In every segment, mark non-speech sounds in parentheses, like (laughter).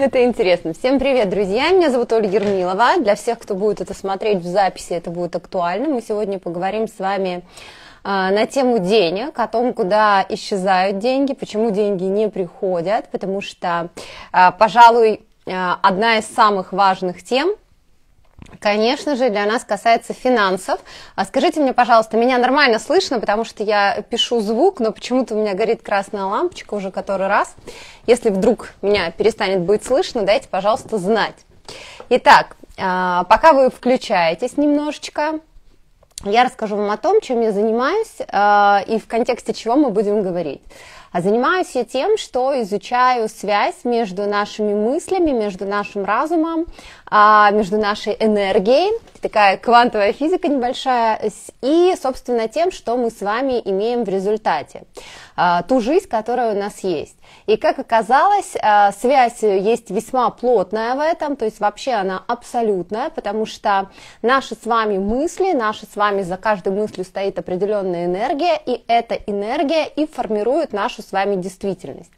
Это интересно. Всем привет, друзья. Меня зовут Ольга Ермилова. Для всех, кто будет это смотреть в записи, это будет актуально. Мы сегодня поговорим с вами а, на тему денег, о том, куда исчезают деньги, почему деньги не приходят, потому что, а, пожалуй, а, одна из самых важных тем – конечно же, для нас касается финансов. А скажите мне, пожалуйста, меня нормально слышно, потому что я пишу звук, но почему-то у меня горит красная лампочка уже который раз. Если вдруг меня перестанет быть слышно, дайте, пожалуйста, знать. Итак, а, пока вы включаетесь немножечко, я расскажу вам о том, чем я занимаюсь а, и в контексте чего мы будем говорить. А занимаюсь я тем, что изучаю связь между нашими мыслями, между нашим разумом, а, между нашей энергией, такая квантовая физика небольшая, и, собственно, тем, что мы с вами имеем в результате, а, ту жизнь, которая у нас есть. И как оказалось, а, связь есть весьма плотная в этом, то есть вообще она абсолютная, потому что наши с вами мысли, наши с вами за каждой мыслью стоит определенная энергия, и эта энергия и формирует нашу с вами действительность.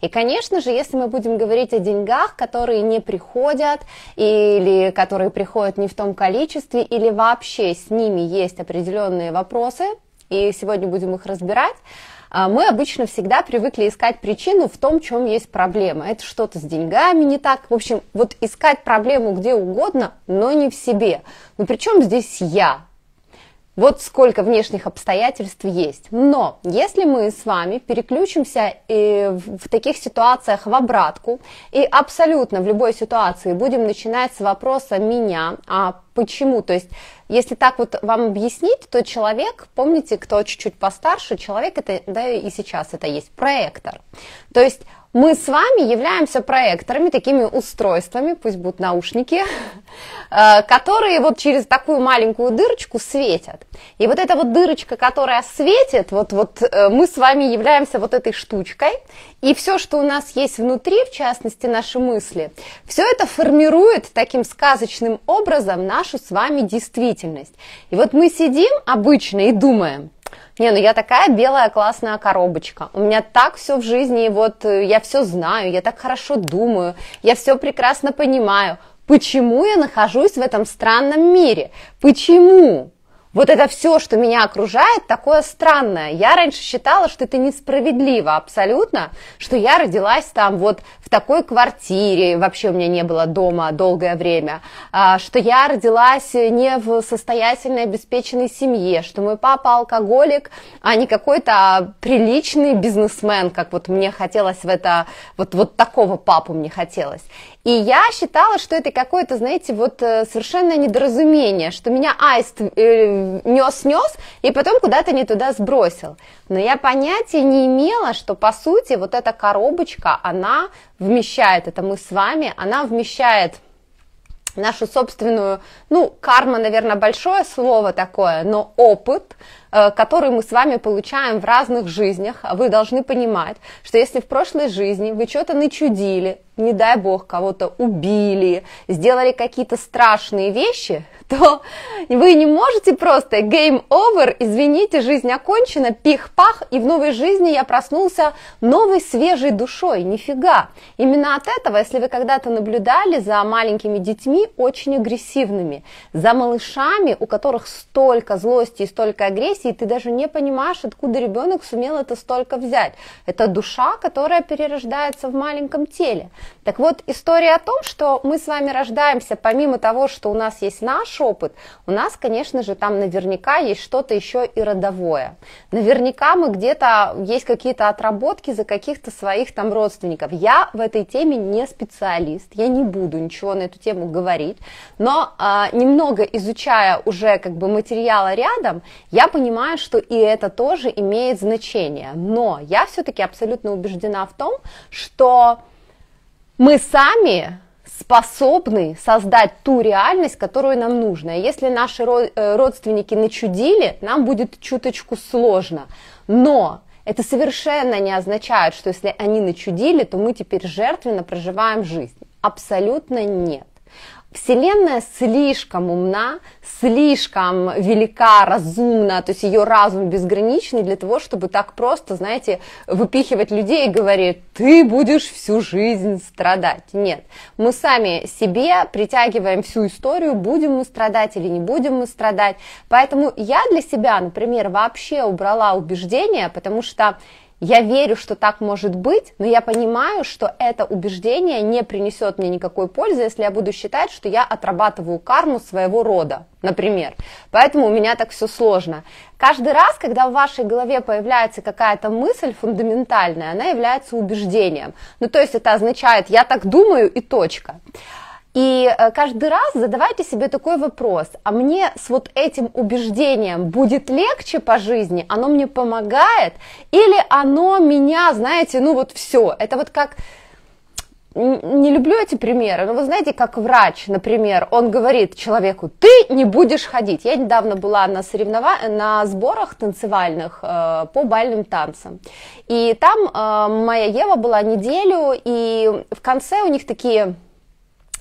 И, конечно же, если мы будем говорить о деньгах, которые не приходят, или которые приходят не в том количестве, или вообще с ними есть определенные вопросы, и сегодня будем их разбирать, а, мы обычно всегда привыкли искать причину в том, в чем есть проблема. Это что-то с деньгами не так. В общем, вот искать проблему где угодно, но не в себе. Ну при чем здесь я? Вот сколько внешних обстоятельств есть. Но если мы с вами переключимся и в таких ситуациях в обратку и абсолютно в любой ситуации будем начинать с вопроса меня, а почему? То есть, если так вот вам объяснить, то человек, помните, кто чуть-чуть постарше, человек это, да и сейчас это есть, проектор. То есть мы с вами являемся проекторами, такими устройствами, пусть будут наушники, (laughs) э, которые вот через такую маленькую дырочку светят. И вот эта вот дырочка, которая светит, вот, вот э, мы с вами являемся вот этой штучкой, и все, что у нас есть внутри, в частности наши мысли, все это формирует таким сказочным образом нашу с вами действительность. И вот мы сидим обычно и думаем – не, ну я такая белая классная коробочка. У меня так все в жизни, вот э, я все знаю, я так хорошо думаю, я все прекрасно понимаю. Почему я нахожусь в этом странном мире? Почему? Вот это все, что меня окружает, такое странное. Я раньше считала, что это несправедливо абсолютно, что я родилась там вот в такой квартире, вообще у меня не было дома долгое время, а, что я родилась не в состоятельной обеспеченной семье, что мой папа алкоголик, а не какой-то приличный бизнесмен, как вот мне хотелось в это, вот, вот такого папу мне хотелось. И я считала, что это какое-то, знаете, вот э, совершенно недоразумение, что меня аист нес-нес э, и потом куда-то не туда сбросил. Но я понятия не имела, что по сути вот эта коробочка, она вмещает, это мы с вами, она вмещает нашу собственную, ну, карма, наверное, большое слово такое, но опыт, который мы с вами получаем в разных жизнях, а вы должны понимать, что если в прошлой жизни вы что-то начудили, не дай бог, кого-то убили, сделали какие-то страшные вещи, (laughs) то вы не можете просто game over, извините, жизнь окончена, пих-пах, и в новой жизни я проснулся новой свежей душой, нифига. Именно от этого, если вы когда-то наблюдали за маленькими детьми, очень агрессивными, за малышами, у которых столько злости и столько агрессии, депрессии, ты даже не понимаешь, откуда ребенок сумел это столько взять. Это душа, которая перерождается в маленьком теле. Так вот, история о том, что мы с вами рождаемся, помимо того, что у нас есть наш опыт, у нас, конечно же, там наверняка есть что-то еще и родовое. Наверняка мы где-то есть какие-то отработки за каких-то своих там родственников. Я в этой теме не специалист, я не буду ничего на эту тему говорить, но а, немного изучая уже как бы материала рядом, я понимаю, понимаю, что и это тоже имеет значение. Но я все-таки абсолютно убеждена в том, что мы сами способны создать ту реальность, которую нам нужно. Если наши э, родственники начудили, нам будет чуточку сложно. Но это совершенно не означает, что если они начудили, то мы теперь жертвенно проживаем жизнь. Абсолютно нет. Вселенная слишком умна, слишком велика, разумна, то есть ее разум безграничный для того, чтобы так просто, знаете, выпихивать людей и говорить, ты будешь всю жизнь страдать. Нет, мы сами себе притягиваем всю историю, будем мы страдать или не будем мы страдать. Поэтому я для себя, например, вообще убрала убеждения, потому что я верю, что так может быть, но я понимаю, что это убеждение не принесет мне никакой пользы, если я буду считать, что я отрабатываю карму своего рода, например. Поэтому у меня так все сложно. Каждый раз, когда в вашей голове появляется какая-то мысль фундаментальная, она является убеждением. Ну, то есть это означает, я так думаю и точка. И э, каждый раз задавайте себе такой вопрос, а мне с вот этим убеждением будет легче по жизни, оно мне помогает, или оно меня, знаете, ну вот все, это вот как не люблю эти примеры, но вы знаете, как врач, например, он говорит человеку, ты не будешь ходить. Я недавно была на соревнова... на сборах танцевальных э, по бальным танцам, и там э, моя Ева была неделю, и в конце у них такие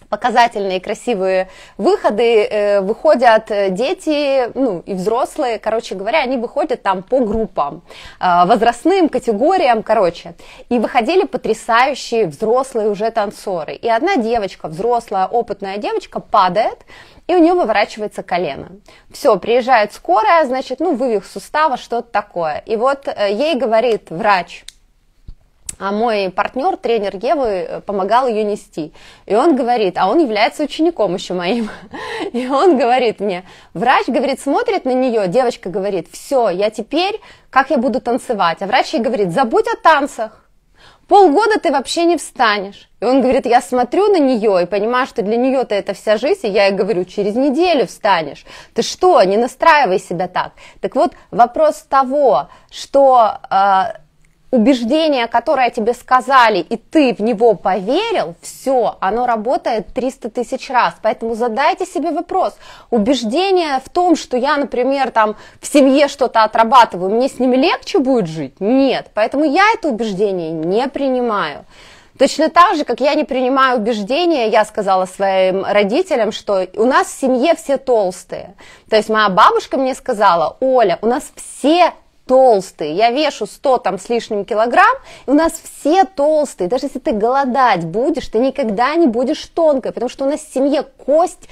показательные красивые выходы, э, выходят дети, ну и взрослые, короче говоря, они выходят там по группам, э, возрастным категориям, короче. И выходили потрясающие взрослые уже танцоры. И одна девочка, взрослая, опытная девочка, падает, и у нее выворачивается колено. Все, приезжает скорая, значит, ну, вывих сустава, что-то такое. И вот э, ей говорит врач, а мой партнер, тренер Евы, э, помогал ее нести. И он говорит, а он является учеником еще моим. (laughs) И он говорит мне, врач, говорит, смотрит на нее, девочка говорит, все, я теперь, как я буду танцевать? А врач ей говорит, забудь о танцах. Полгода ты вообще не встанешь. И он говорит, я смотрю на нее и понимаю, что для нее-то это вся жизнь, и я ей говорю, через неделю встанешь. Ты что, не настраивай себя так. Так вот, вопрос того, что э, убеждение, которое тебе сказали, и ты в него поверил, все, оно работает 300 тысяч раз. Поэтому задайте себе вопрос. Убеждение в том, что я, например, там в семье что-то отрабатываю, мне с ними легче будет жить? Нет. Поэтому я это убеждение не принимаю. Точно так же, как я не принимаю убеждения, я сказала своим родителям, что у нас в семье все толстые. То есть моя бабушка мне сказала, Оля, у нас все толстые. Я вешу 100 там с лишним килограмм, и у нас все толстые. Даже если ты голодать будешь, ты никогда не будешь тонкой, потому что у нас в семье кость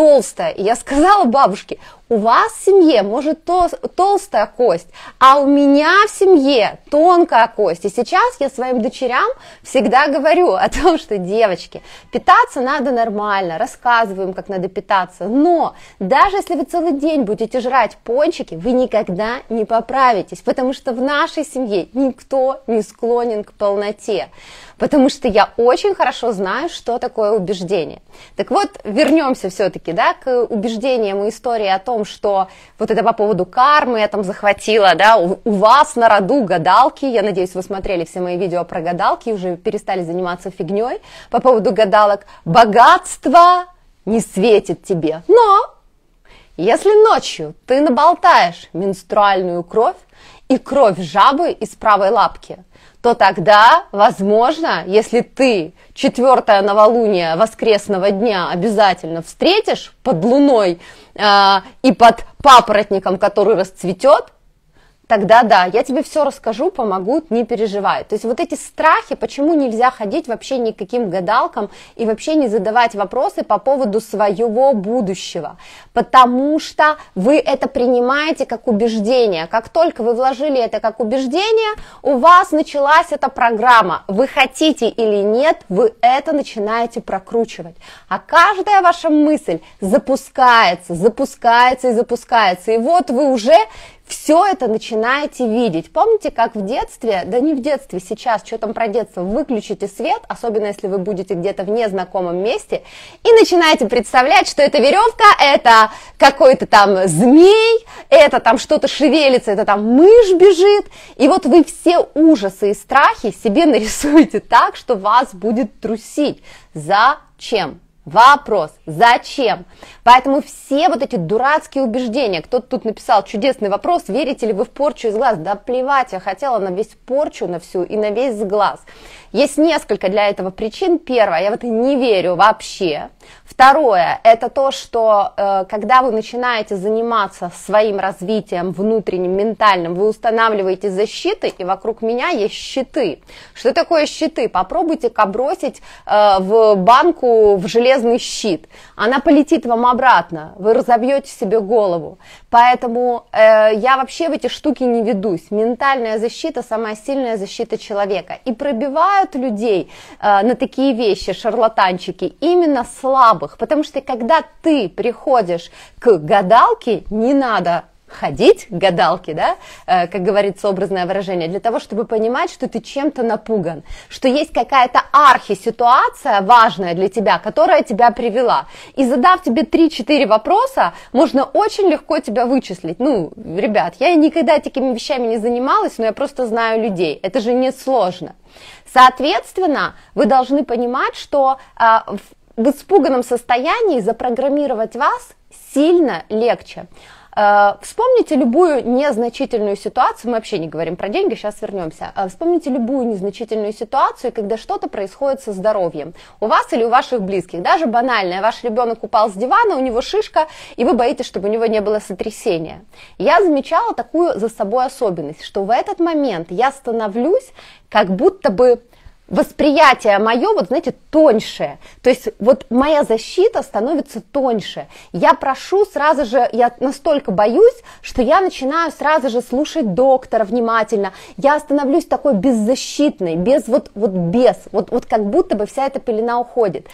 толстая. И я сказала бабушке, у вас в семье может тол- толстая кость, а у меня в семье тонкая кость. И сейчас я своим дочерям всегда говорю о том, что девочки, питаться надо нормально, рассказываем, как надо питаться, но даже если вы целый день будете жрать пончики, вы никогда не поправитесь, потому что в нашей семье никто не склонен к полноте, потому что я очень хорошо знаю, что такое убеждение. Так вот, вернемся все-таки да, к убеждениям и истории о том, что вот это по поводу кармы я там захватила, да, у, у вас на роду гадалки, я надеюсь, вы смотрели все мои видео про гадалки, уже перестали заниматься фигней по поводу гадалок, богатство не светит тебе, но если ночью ты наболтаешь менструальную кровь и кровь жабы из правой лапки, то тогда, возможно, если ты четвертое новолуние воскресного дня обязательно встретишь под луной э, и под папоротником, который расцветет, тогда да, я тебе все расскажу, помогу, не переживай. То есть вот эти страхи, почему нельзя ходить вообще никаким гадалкам и вообще не задавать вопросы по поводу своего будущего, потому что вы это принимаете как убеждение. Как только вы вложили это как убеждение, у вас началась эта программа. Вы хотите или нет, вы это начинаете прокручивать. А каждая ваша мысль запускается, запускается и запускается. И вот вы уже все это начинаете видеть. Помните, как в детстве, да не в детстве, сейчас, что там про детство, выключите свет, особенно если вы будете где-то в незнакомом месте, и начинаете представлять, что эта веревка, это какой-то там змей, это там что-то шевелится, это там мышь бежит, и вот вы все ужасы и страхи себе (laughs) нарисуете так, что вас будет трусить. Зачем? Вопрос, зачем? Поэтому все вот эти дурацкие убеждения, кто-то тут написал чудесный вопрос, верите ли вы в порчу из глаз? Да плевать, я хотела на весь порчу, на всю и на весь глаз. Есть несколько для этого причин. Первое, я в это не верю вообще. Второе, это то, что э, когда вы начинаете заниматься своим развитием внутренним, ментальным, вы устанавливаете защиты, и вокруг меня есть щиты. Что такое щиты? Попробуйте-ка бросить э, в банку в железный щит. Она полетит вам обратно, вы разобьете себе голову. Поэтому э, я вообще в эти штуки не ведусь. Ментальная защита самая сильная защита человека. И пробивают людей на такие вещи, шарлатанчики, именно слабых. Потому что когда ты приходишь к гадалке, не надо ходить к гадалке, да, э, как говорится образное выражение, для того, чтобы понимать, что ты чем-то напуган, что есть какая-то архи-ситуация важная для тебя, которая тебя привела. И задав тебе 3-4 вопроса, можно очень легко тебя вычислить. Ну, ребят, я никогда такими вещами не занималась, но я просто знаю людей. Это же не сложно. Соответственно, вы должны понимать, что в испуганном состоянии запрограммировать вас сильно легче. Э, вспомните любую незначительную ситуацию, мы вообще не говорим про деньги, сейчас вернемся. Э, вспомните любую незначительную ситуацию, когда что-то происходит со здоровьем. У вас или у ваших близких, даже банальное, ваш ребенок упал с дивана, у него шишка, и вы боитесь, чтобы у него не было сотрясения. Я замечала такую за собой особенность, что в этот момент я становлюсь как будто бы восприятие мое, вот знаете, тоньше. То есть вот моя защита становится тоньше. Я прошу сразу же, я настолько боюсь, что я начинаю сразу же слушать доктора внимательно. Я становлюсь такой беззащитной, без вот, вот без, вот, вот как будто бы вся эта пелена уходит.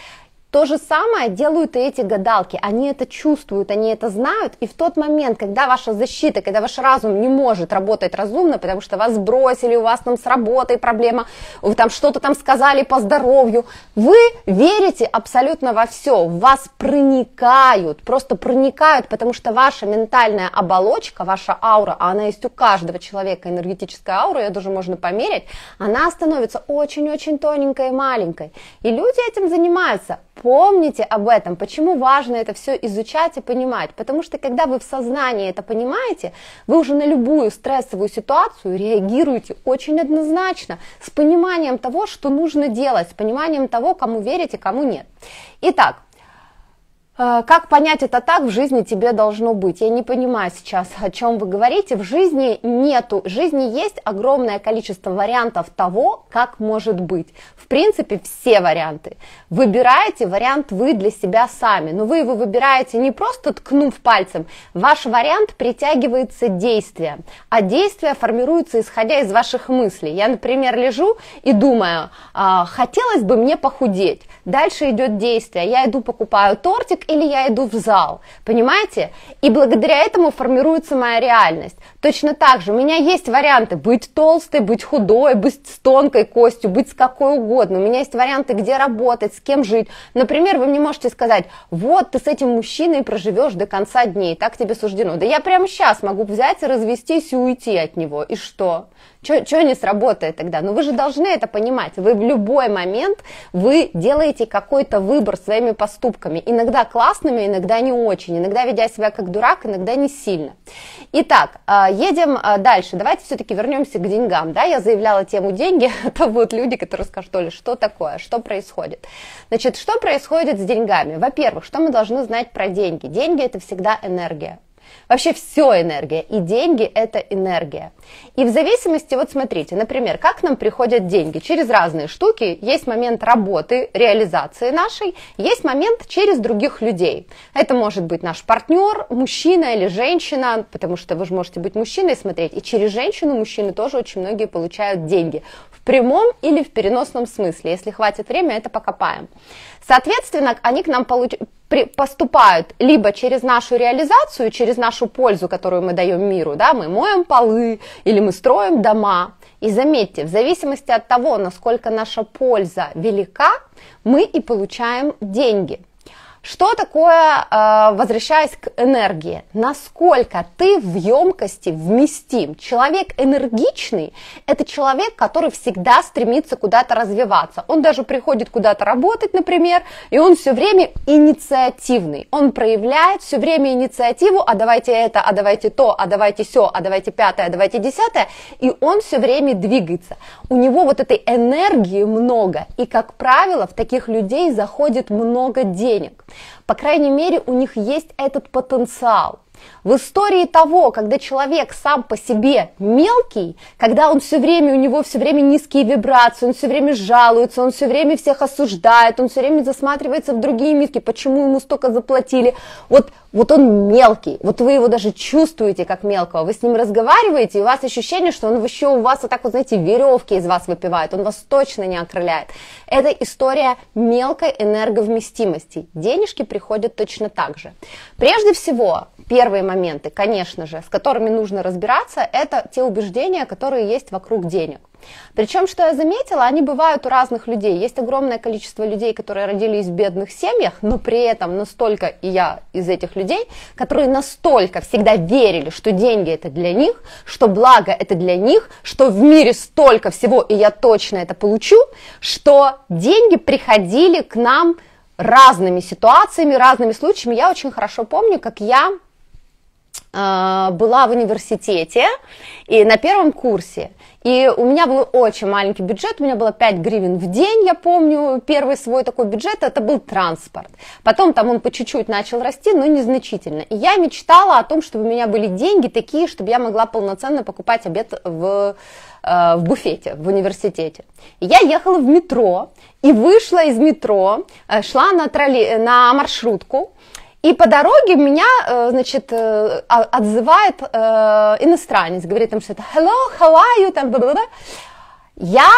То же самое делают и эти гадалки. Они это чувствуют, они это знают. И в тот момент, когда ваша защита, когда ваш разум не может работать разумно, потому что вас бросили, у вас там с работой проблема, вы там что-то там сказали по здоровью, вы верите абсолютно во все. Вас проникают, просто проникают, потому что ваша ментальная оболочка, ваша аура, а она есть у каждого человека, энергетическая аура, ее даже можно померить, она становится очень-очень тоненькой и маленькой. И люди этим занимаются Помните об этом, почему важно это все изучать и понимать, потому что когда вы в сознании это понимаете, вы уже на любую стрессовую ситуацию реагируете очень однозначно, с пониманием того, что нужно делать, с пониманием того, кому верите, кому нет. Итак, как понять это так в жизни тебе должно быть? Я не понимаю сейчас, о чем вы говорите. В жизни нету, в жизни есть огромное количество вариантов того, как может быть. В принципе, все варианты. Выбираете вариант вы для себя сами, но вы его выбираете не просто ткнув пальцем. Ваш вариант притягивается действием, а действие формируется исходя из ваших мыслей. Я, например, лежу и думаю, «А, хотелось бы мне похудеть. Дальше идет действие. Я иду покупаю тортик или я иду в зал, понимаете? И благодаря этому формируется моя реальность. Точно так же у меня есть варианты быть толстой, быть худой, быть с тонкой костью, быть с какой угодно. У меня есть варианты, где работать, с кем жить. Например, вы мне можете сказать, вот ты с этим мужчиной проживешь до конца дней, так тебе суждено. Да я прямо сейчас могу взять и развестись и уйти от него. И что? Что не сработает тогда? Но ну, вы же должны это понимать. Вы в любой момент, вы делаете какой-то выбор своими поступками. Иногда классными, иногда не очень. Иногда ведя себя как дурак, иногда не сильно. Итак, а, едем а, дальше. Давайте все-таки вернемся к деньгам. Да, я заявляла тему деньги. (laughs) Это будут люди, которые скажут, Оля, что такое, что происходит. Значит, что происходит с деньгами? Во-первых, что мы должны знать про деньги? Деньги это всегда энергия. Вообще все энергия, и деньги это энергия. И в зависимости, вот смотрите, например, как нам приходят деньги? Через разные штуки. Есть момент работы, реализации нашей, есть момент через других людей. Это может быть наш партнер, мужчина или женщина, потому что вы же можете быть мужчиной и смотреть, и через женщину мужчины тоже очень многие получают деньги. В прямом или в переносном смысле. Если хватит времени, это покопаем. Соответственно, они к нам получ... поступают либо через нашу реализацию, через нашу пользу, которую мы даем миру, да, мы моем полы или мы строим дома. И заметьте, в зависимости от того, насколько наша польза велика, мы и получаем деньги. Что такое, э, возвращаясь к энергии, насколько ты в емкости вместим? Человек энергичный – это человек, который всегда стремится куда-то развиваться. Он даже приходит куда-то работать, например, и он все время инициативный. Он проявляет все время инициативу, а давайте это, а давайте то, а давайте все, а давайте пятое, а давайте десятое, и он все время двигается. У него вот этой энергии много, и, как правило, в таких людей заходит много денег – По крайней мере, у них есть этот потенциал. В истории того, когда человек сам по себе мелкий, когда он все время, у него все время низкие вибрации, он все время жалуется, он все время всех осуждает, он все время засматривается в другие миски, почему ему столько заплатили. Вот, вот он мелкий, вот вы его даже чувствуете как мелкого, вы с ним разговариваете, и у вас ощущение, что он еще у вас вот так вот, знаете, веревки из вас выпивает, он вас точно не окрыляет. Это история мелкой энерговместимости. Денежки приходят точно так же. Прежде всего, Первые моменты, конечно же, с которыми нужно разбираться, это те убеждения, которые есть вокруг денег. Причем, что я заметила, они бывают у разных людей. Есть огромное количество людей, которые родились в бедных семьях, но при этом настолько, и я из этих людей, которые настолько всегда верили, что деньги это для них, что благо это для них, что в мире столько всего, и я точно это получу, что деньги приходили к нам разными ситуациями, разными случаями. Я очень хорошо помню, как я была в университете и на первом курсе. И у меня был очень маленький бюджет, у меня было 5 гривен в день, я помню, первый свой такой бюджет, это был транспорт. Потом там он по чуть-чуть начал расти, но незначительно. И я мечтала о том, чтобы у меня были деньги такие, чтобы я могла полноценно покупать обед в, э, в буфете, в университете. И я ехала в метро, и вышла из метро, э, шла на, тролли, на маршрутку, и по дороге меня, э, значит, э, отзывает э, иностранец, говорит им что-то hello, how are you, там, бла-бла-бла. Я,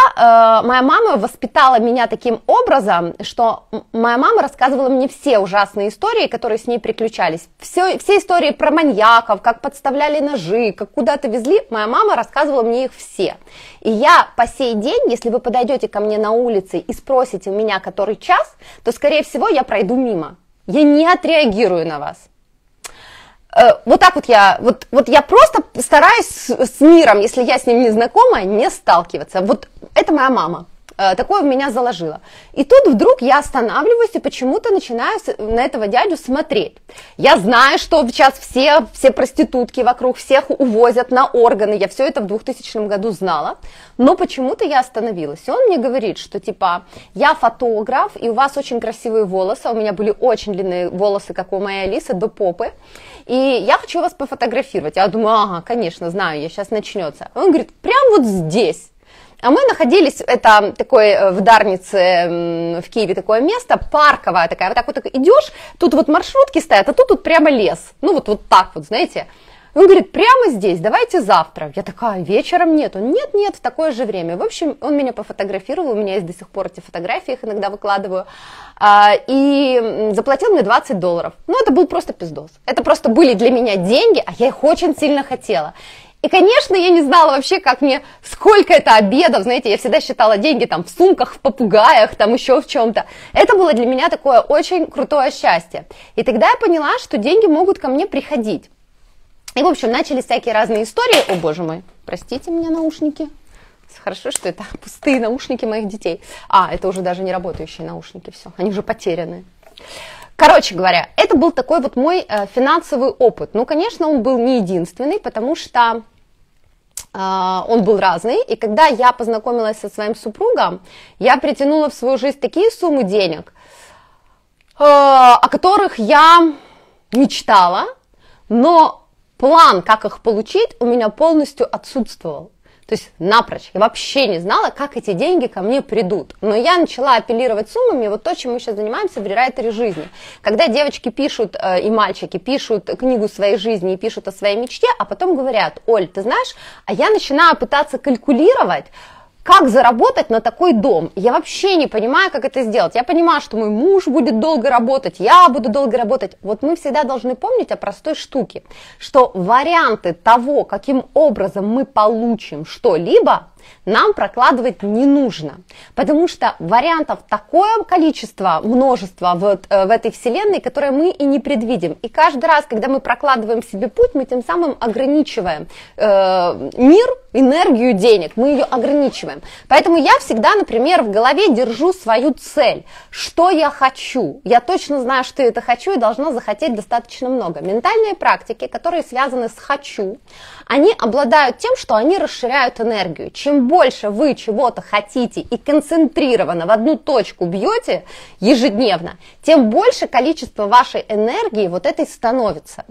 моя мама воспитала меня таким образом, что моя мама рассказывала мне все ужасные истории, которые с ней приключались. Все, все истории про маньяков, как подставляли ножи, как куда-то везли, моя мама рассказывала мне их все. И я по сей день, если вы подойдете ко мне на улице и спросите у меня, который час, то, скорее всего, я пройду мимо я не отреагирую на вас. Э, вот так вот я, вот, вот я просто стараюсь с, с миром, если я с ним не знакома, не сталкиваться. Вот это моя мама. Э, такое в меня заложило. И тут вдруг я останавливаюсь и почему-то начинаю на этого дядю смотреть. Я знаю, что сейчас все, все проститутки вокруг всех увозят на органы, я все это в 2000 году знала, но почему-то я остановилась. И он мне говорит, что типа, я фотограф, и у вас очень красивые волосы, а у меня были очень длинные волосы, как у моей Алисы, до попы, и я хочу вас пофотографировать. Я думаю, ага, конечно, знаю, я сейчас начнется. Он говорит, прям вот здесь. А мы находились, это такое э, в Дарнице, в Киеве такое место, парковое такая, вот так вот так идешь, тут вот маршрутки стоят, а тут тут прямо лес, ну вот, вот так вот, знаете. Он говорит, прямо здесь, давайте завтра. Я такая, вечером нет. Он, нет, нет, в такое же время. В общем, он меня пофотографировал, у меня есть до сих пор эти фотографии, их иногда выкладываю. А, и заплатил мне 20 долларов. Ну, это был просто пиздос. Это просто были для меня деньги, а я их очень сильно хотела. И, конечно, я не знала вообще, как мне, сколько это обедов, знаете, я всегда считала деньги там в сумках, в попугаях, там еще в чем-то. Это было для меня такое очень крутое счастье. И тогда я поняла, что деньги могут ко мне приходить. И, в общем, начались всякие разные истории. О, боже мой, простите меня, наушники. Хорошо, что это (laughs) пустые наушники моих детей. А, это уже даже не работающие наушники, все, они уже потеряны. Короче говоря, это был такой вот мой э, финансовый опыт. Ну, конечно, он был не единственный, потому что он был разный. И когда я познакомилась со своим супругом, я притянула в свою жизнь такие суммы денег, э, о которых я мечтала, но план, как их получить, у меня полностью отсутствовал. То есть напрочь. Я вообще не знала, как эти деньги ко мне придут. Но я начала апеллировать суммами, вот то, чем мы сейчас занимаемся в рерайтере жизни. Когда девочки пишут э, и мальчики пишут книгу своей жизни и пишут о своей мечте, а потом говорят, Оль, ты знаешь, а я начинаю пытаться калькулировать, как заработать на такой дом? Я вообще не понимаю, как это сделать. Я понимаю, что мой муж будет долго работать, я буду долго работать. Вот мы всегда должны помнить о простой штуке, что варианты того, каким образом мы получим что-либо, нам прокладывать не нужно, потому что вариантов такое количество, множество в, э, в этой вселенной, которое мы и не предвидим. И каждый раз, когда мы прокладываем себе путь, мы тем самым ограничиваем э, мир, энергию денег, мы ее ограничиваем. Поэтому я всегда, например, в голове держу свою цель, что я хочу. Я точно знаю, что это хочу и должна захотеть достаточно много. Ментальные практики, которые связаны с «хочу», они обладают тем, что они расширяют энергию. Чем больше вы чего-то хотите и концентрированно в одну точку бьете ежедневно, тем больше количество вашей энергии вот этой становится.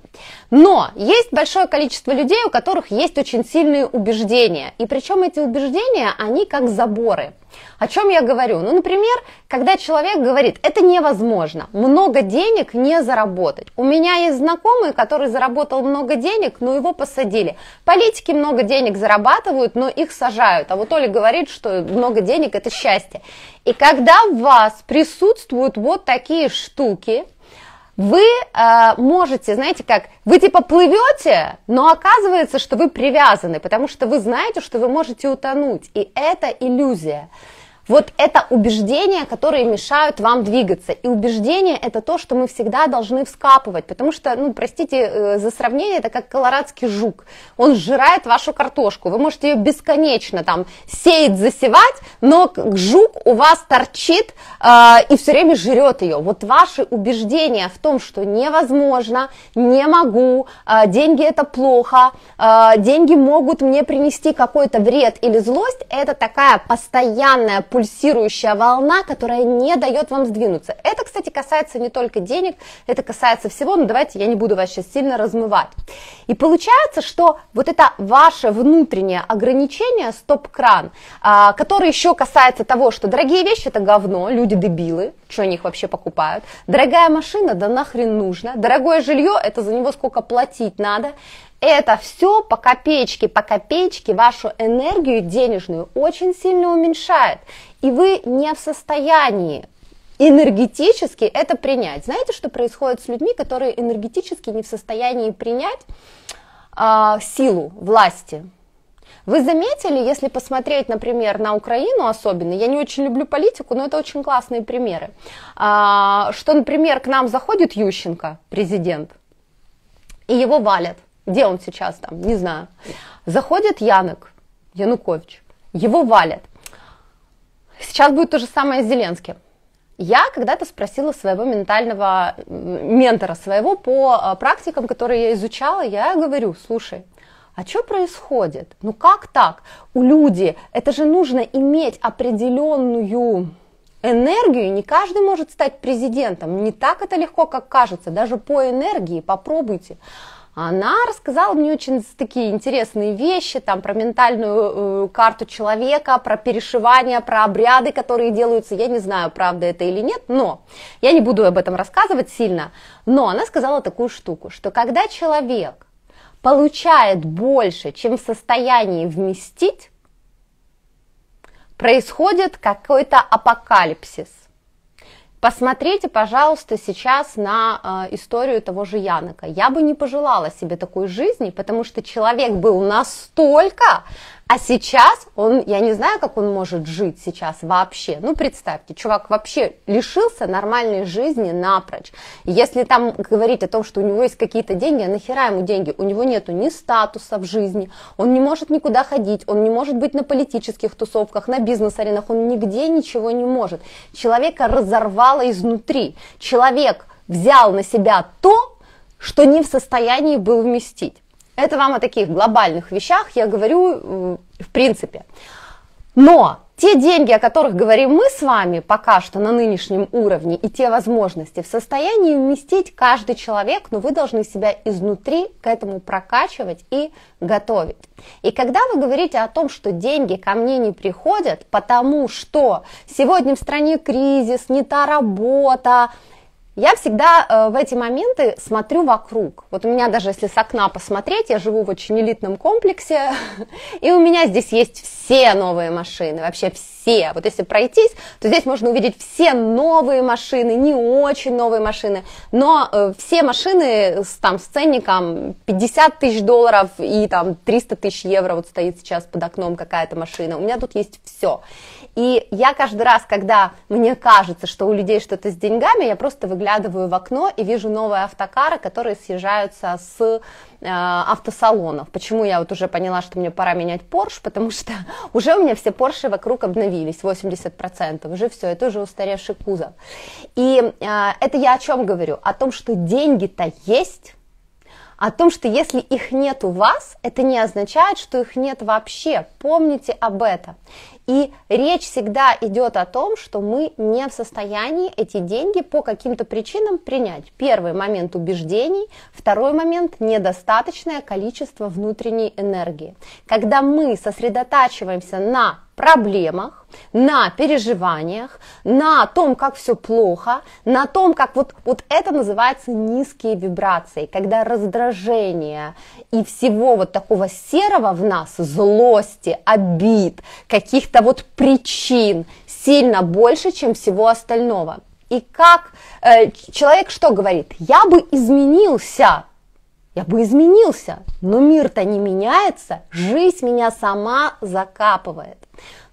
Но есть большое количество людей, у которых есть очень сильные убеждения. И причем эти убеждения, они как заборы. О чем я говорю? Ну, например, когда человек говорит, это невозможно, много денег не заработать. У меня есть знакомый, который заработал много денег, но его посадили. Политики много денег зарабатывают, но их сажают. А вот Оля говорит, что много денег это счастье. И когда в вас присутствуют вот такие штуки, вы э, можете, знаете как, вы типа плывете, но оказывается, что вы привязаны, потому что вы знаете, что вы можете утонуть, и это иллюзия. Вот это убеждения, которые мешают вам двигаться. И убеждения это то, что мы всегда должны вскапывать, потому что, ну, простите э, за сравнение, это как колорадский жук. Он сжирает вашу картошку. Вы можете ее бесконечно там сеять, засевать, но жук у вас торчит э, и все время жрет ее. Вот ваши убеждения в том, что невозможно, не могу, э, деньги это плохо, э, деньги могут мне принести какой-то вред или злость, это такая постоянная пульсирующая волна, которая не дает вам сдвинуться. Это, кстати, касается не только денег, это касается всего, но давайте я не буду вас сейчас сильно размывать. И получается, что вот это ваше внутреннее ограничение, стоп-кран, а, который еще касается того, что дорогие вещи это говно, люди дебилы, что они их вообще покупают, дорогая машина, да нахрен нужно, дорогое жилье, это за него сколько платить надо, это все по копеечке, по копеечке вашу энергию денежную очень сильно уменьшает. И вы не в состоянии энергетически это принять. Знаете, что происходит с людьми, которые энергетически не в состоянии принять а, силу власти? Вы заметили, если посмотреть, например, на Украину особенно, я не очень люблю политику, но это очень классные примеры, а, что, например, к нам заходит Ющенко, президент, и его валят. Где он сейчас там? Не знаю. Заходит Янок, Янукович, его валят. Сейчас будет то же самое с Зеленским. Я когда-то спросила своего ментального ментора своего по а, практикам, которые я изучала, я говорю, слушай, а что происходит? Ну как так? У людей, это же нужно иметь определенную энергию, не каждый может стать президентом, не так это легко, как кажется, даже по энергии, попробуйте. Она рассказала мне очень такие интересные вещи, там про ментальную э, карту человека, про перешивание, про обряды, которые делаются. Я не знаю, правда это или нет, но я не буду об этом рассказывать сильно. Но она сказала такую штуку, что когда человек получает больше, чем в состоянии вместить, происходит какой-то апокалипсис. Посмотрите, пожалуйста, сейчас на э, историю того же Янока. Я бы не пожелала себе такой жизни, потому что человек был настолько а сейчас он, я не знаю, как он может жить сейчас вообще. Ну, представьте, чувак вообще лишился нормальной жизни напрочь. Если там говорить о том, что у него есть какие-то деньги, а нахера ему деньги? У него нету ни статуса в жизни, он не может никуда ходить, он не может быть на политических тусовках, на бизнес-аренах, он нигде ничего не может. Человека разорвало изнутри. Человек взял на себя то, что не в состоянии был вместить. Это вам о таких глобальных вещах я говорю в принципе. Но те деньги, о которых говорим мы с вами пока что на нынешнем уровне, и те возможности в состоянии вместить каждый человек, но вы должны себя изнутри к этому прокачивать и готовить. И когда вы говорите о том, что деньги ко мне не приходят, потому что сегодня в стране кризис, не та работа, я всегда э, в эти моменты смотрю вокруг. Вот у меня даже если с окна посмотреть, я живу в очень элитном комплексе, (laughs) и у меня здесь есть все новые машины, вообще все. Вот если пройтись, то здесь можно увидеть все новые машины, не очень новые машины, но э, все машины с, там, с ценником 50 тысяч долларов и там 300 тысяч евро, вот стоит сейчас под окном какая-то машина. У меня тут есть все. И я каждый раз, когда мне кажется, что у людей что-то с деньгами, я просто выглядываю в окно и вижу новые автокары, которые съезжаются с э, автосалонов. Почему я вот уже поняла, что мне пора менять Porsche, потому что (laughs) уже у меня все Porsche вокруг обновились, 80%, уже все, это уже устаревший кузов. И э, это я о чем говорю? О том, что деньги-то есть, о том, что если их нет у вас, это не означает, что их нет вообще. Помните об этом. И речь всегда идет о том, что мы не в состоянии эти деньги по каким-то причинам принять. Первый момент убеждений, второй момент недостаточное количество внутренней энергии. Когда мы сосредотачиваемся на проблемах, на переживаниях, на том, как все плохо, на том, как вот, вот это называется низкие вибрации, когда раздражение и всего вот такого серого в нас, злости, обид, каких-то вот причин сильно больше, чем всего остального. И как э, человек что говорит? Я бы изменился, я бы изменился, но мир-то не меняется, жизнь меня сама закапывает.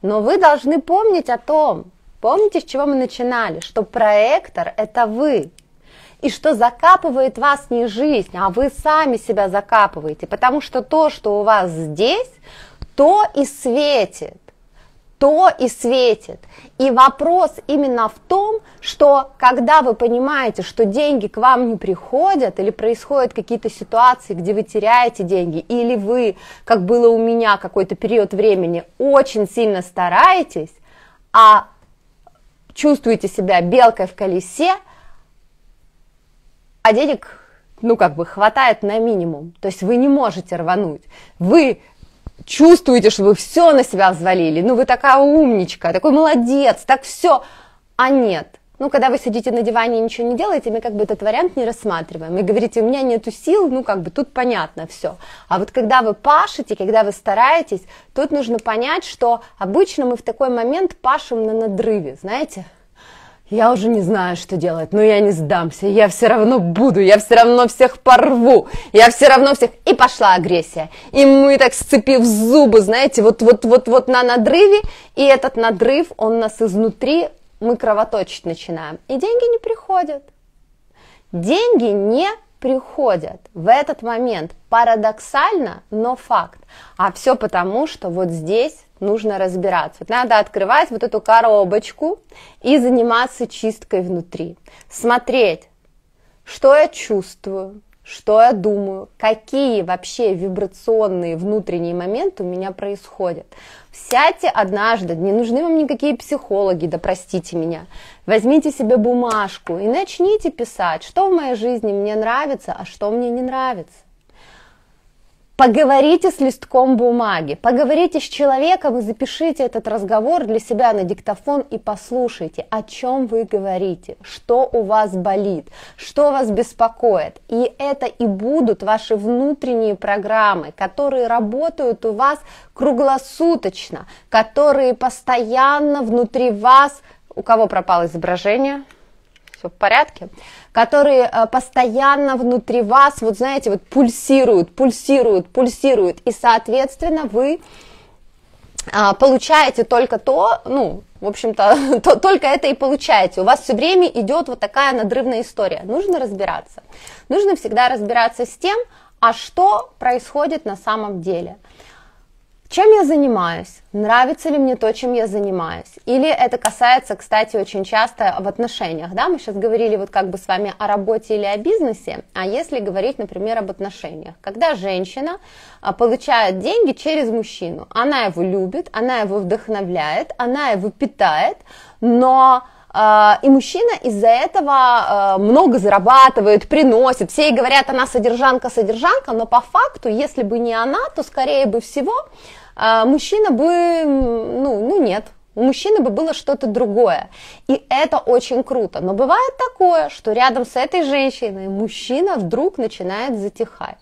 Но вы должны помнить о том, помните, с чего мы начинали, что проектор – это вы, и что закапывает вас не жизнь, а вы сами себя закапываете, потому что то, что у вас здесь, то и светит то и светит. И вопрос именно в том, что когда вы понимаете, что деньги к вам не приходят, или происходят какие-то ситуации, где вы теряете деньги, или вы, как было у меня какой-то период времени, очень сильно стараетесь, а чувствуете себя белкой в колесе, а денег ну, как бы хватает на минимум. То есть вы не можете рвануть. Вы чувствуете, что вы все на себя взвалили, ну вы такая умничка, такой молодец, так все, а нет. Ну, когда вы сидите на диване и ничего не делаете, мы как бы этот вариант не рассматриваем. И говорите, у меня нету сил, ну, как бы тут понятно все. А вот когда вы пашете, когда вы стараетесь, тут нужно понять, что обычно мы в такой момент пашем на надрыве, знаете, я уже не знаю, что делать, но я не сдамся, я все равно буду, я все равно всех порву, я все равно всех... И пошла агрессия. И мы так сцепив зубы, знаете, вот-вот-вот-вот на надрыве, и этот надрыв, он нас изнутри, мы кровоточить начинаем. И деньги не приходят. Деньги не приходят в этот момент парадоксально, но факт. А все потому, что вот здесь нужно разбираться. Вот надо открывать вот эту коробочку и заниматься чисткой внутри. Смотреть, что я чувствую, что я думаю, какие вообще вибрационные внутренние моменты у меня происходят. Сядьте однажды, не нужны вам никакие психологи, да простите меня. Возьмите себе бумажку и начните писать, что в моей жизни мне нравится, а что мне не нравится. Поговорите с листком бумаги, поговорите с человеком и запишите этот разговор для себя на диктофон и послушайте, о чем вы говорите, что у вас болит, что вас беспокоит. И это и будут ваши внутренние программы, которые работают у вас круглосуточно, которые постоянно внутри вас... У кого пропало изображение? Все в порядке? которые э, постоянно внутри вас, вот знаете, вот пульсируют, пульсируют, пульсируют, и, соответственно, вы а, получаете только то, ну, в общем-то, (laughs) то, только это и получаете. У вас все время идет вот такая надрывная история. Нужно разбираться. Нужно всегда разбираться с тем, а что происходит на самом деле. Чем я занимаюсь? Нравится ли мне то, чем я занимаюсь? Или это касается, кстати, очень часто в отношениях, да, мы сейчас говорили вот как бы с вами о работе или о бизнесе, а если говорить, например, об отношениях, когда женщина а, получает деньги через мужчину, она его любит, она его вдохновляет, она его питает, но а, и мужчина из-за этого а, много зарабатывает, приносит. Все ей говорят, она содержанка, содержанка, но по факту, если бы не она, то скорее бы всего а, мужчина бы, ну, ну нет, у мужчины бы было что-то другое. И это очень круто. Но бывает такое, что рядом с этой женщиной мужчина вдруг начинает затихать.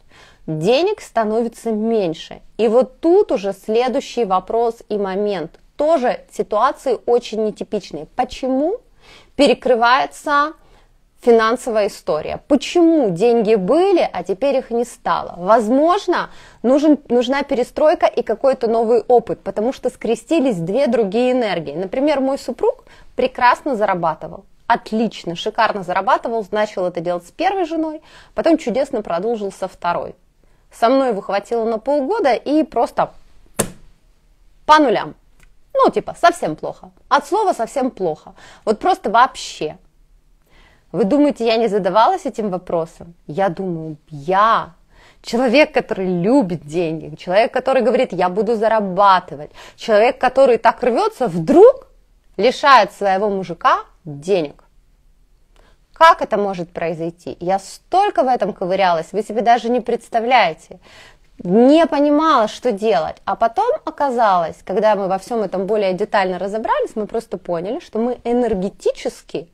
Денег становится меньше. И вот тут уже следующий вопрос и момент тоже ситуации очень нетипичные. Почему перекрывается финансовая история. Почему деньги были, а теперь их не стало? Возможно, нужен, нужна перестройка и какой-то новый опыт, потому что скрестились две другие энергии. Например, мой супруг прекрасно зарабатывал. Отлично, шикарно зарабатывал, начал это делать с первой женой, потом чудесно продолжил со второй. Со мной его хватило на полгода и просто по нулям. Ну, типа, совсем плохо. От слова совсем плохо. Вот просто вообще. Вы думаете, я не задавалась этим вопросом? Я думаю, я. Человек, который любит деньги, человек, который говорит, я буду зарабатывать, человек, который так рвется, вдруг лишает своего мужика денег. Как это может произойти? Я столько в этом ковырялась, вы себе даже не представляете не понимала, что делать. А потом оказалось, когда мы во всем этом более детально разобрались, мы просто поняли, что мы энергетически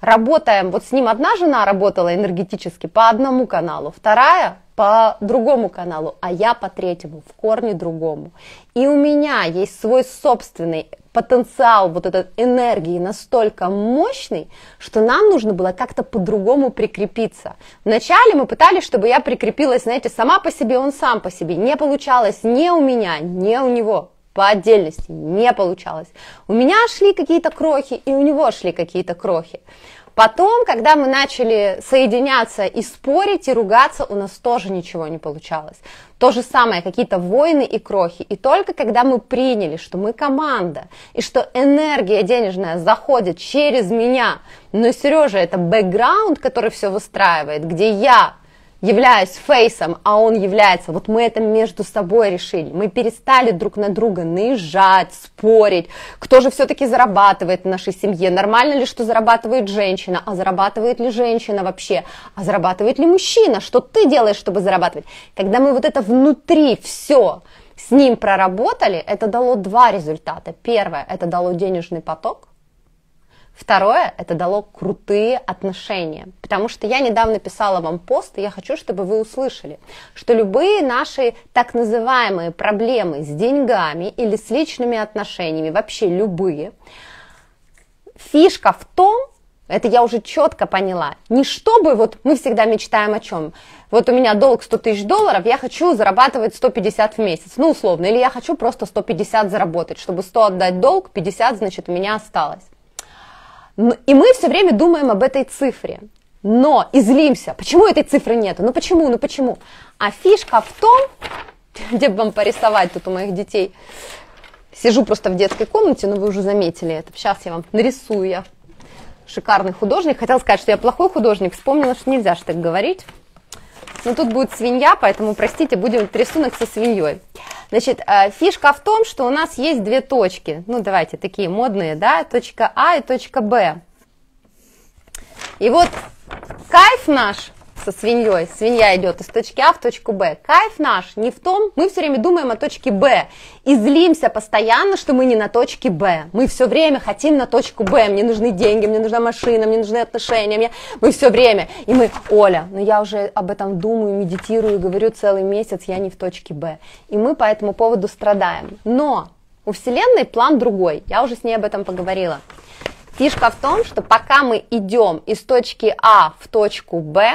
работаем, вот с ним одна жена работала энергетически по одному каналу, вторая по другому каналу, а я по третьему, в корне другому. И у меня есть свой собственный потенциал вот этой энергии настолько мощный, что нам нужно было как-то по-другому прикрепиться. Вначале мы пытались, чтобы я прикрепилась, знаете, сама по себе, он сам по себе. Не получалось ни у меня, ни у него по отдельности не получалось. У меня шли какие-то крохи, и у него шли какие-то крохи. Потом, когда мы начали соединяться и спорить, и ругаться, у нас тоже ничего не получалось. То же самое, какие-то войны и крохи. И только когда мы приняли, что мы команда, и что энергия денежная заходит через меня, но Сережа это бэкграунд, который все выстраивает, где я являюсь фейсом, а он является, вот мы это между собой решили, мы перестали друг на друга наезжать, спорить, кто же все-таки зарабатывает в нашей семье, нормально ли, что зарабатывает женщина, а зарабатывает ли женщина вообще, а зарабатывает ли мужчина, что ты делаешь, чтобы зарабатывать. Когда мы вот это внутри все с ним проработали, это дало два результата. Первое, это дало денежный поток, Второе, это дало крутые отношения, потому что я недавно писала вам пост, и я хочу, чтобы вы услышали, что любые наши так называемые проблемы с деньгами или с личными отношениями, вообще любые, фишка в том, это я уже четко поняла, не чтобы, вот мы всегда мечтаем о чем, вот у меня долг 100 тысяч долларов, я хочу зарабатывать 150 в месяц, ну условно, или я хочу просто 150 заработать, чтобы 100 отдать долг, 50, значит, у меня осталось. И мы все время думаем об этой цифре. Но и злимся. Почему этой цифры нету? Ну почему? Ну почему? А фишка в том, (laughs) где бы вам порисовать тут у моих детей. Сижу просто в детской комнате, но вы уже заметили это. Сейчас я вам нарисую. Я шикарный художник. Хотела сказать, что я плохой художник. Вспомнила, что нельзя же так говорить. Но тут будет свинья, поэтому, простите, будем рисунок со свиньей. Значит, э, фишка в том, что у нас есть две точки. Ну, давайте, такие модные, да, точка А и точка Б. И вот кайф наш со свиньей. Свинья идет из точки А в точку Б. Кайф наш не в том, мы все время думаем о точке Б и злимся постоянно, что мы не на точке Б. Мы все время хотим на точку Б. Мне нужны деньги, мне нужна машина, мне нужны отношения. Мне... Мы все время. И мы, Оля, но ну я уже об этом думаю, медитирую, говорю целый месяц, я не в точке Б. И мы по этому поводу страдаем. Но у Вселенной план другой. Я уже с ней об этом поговорила. Фишка в том, что пока мы идем из точки А в точку Б,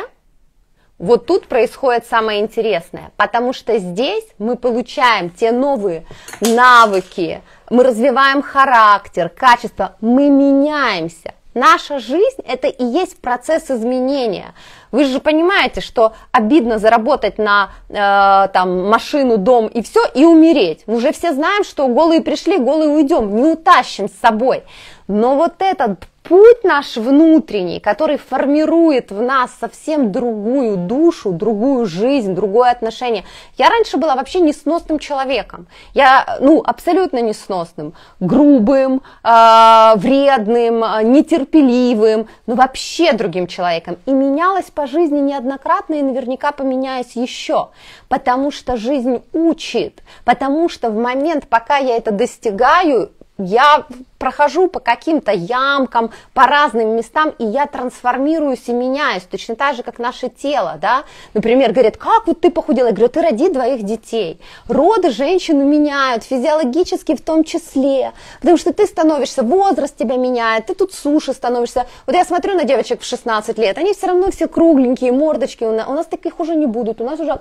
вот тут происходит самое интересное, потому что здесь мы получаем те новые навыки, мы развиваем характер, качество, мы меняемся. Наша жизнь – это и есть процесс изменения. Вы же понимаете, что обидно заработать на э, там, машину, дом и все, и умереть. Мы уже все знаем, что голые пришли, голые уйдем, не утащим с собой. Но вот этот путь наш внутренний, который формирует в нас совсем другую душу, другую жизнь, другое отношение. Я раньше была вообще несносным человеком. Я, ну, абсолютно несносным, грубым, э, вредным, нетерпеливым, ну, вообще другим человеком. И менялась по жизни неоднократно и наверняка поменяюсь еще. Потому что жизнь учит, потому что в момент, пока я это достигаю, я прохожу по каким-то ямкам, по разным местам, и я трансформируюсь и меняюсь, точно так же, как наше тело, да. Например, говорят, как вот ты похудела? Я говорю, ты роди двоих детей. Роды женщину меняют, физиологически в том числе, потому что ты становишься, возраст тебя меняет, ты тут суши становишься. Вот я смотрю на девочек в 16 лет, они все равно все кругленькие, мордочки, у нас, у нас таких уже не будут, у нас уже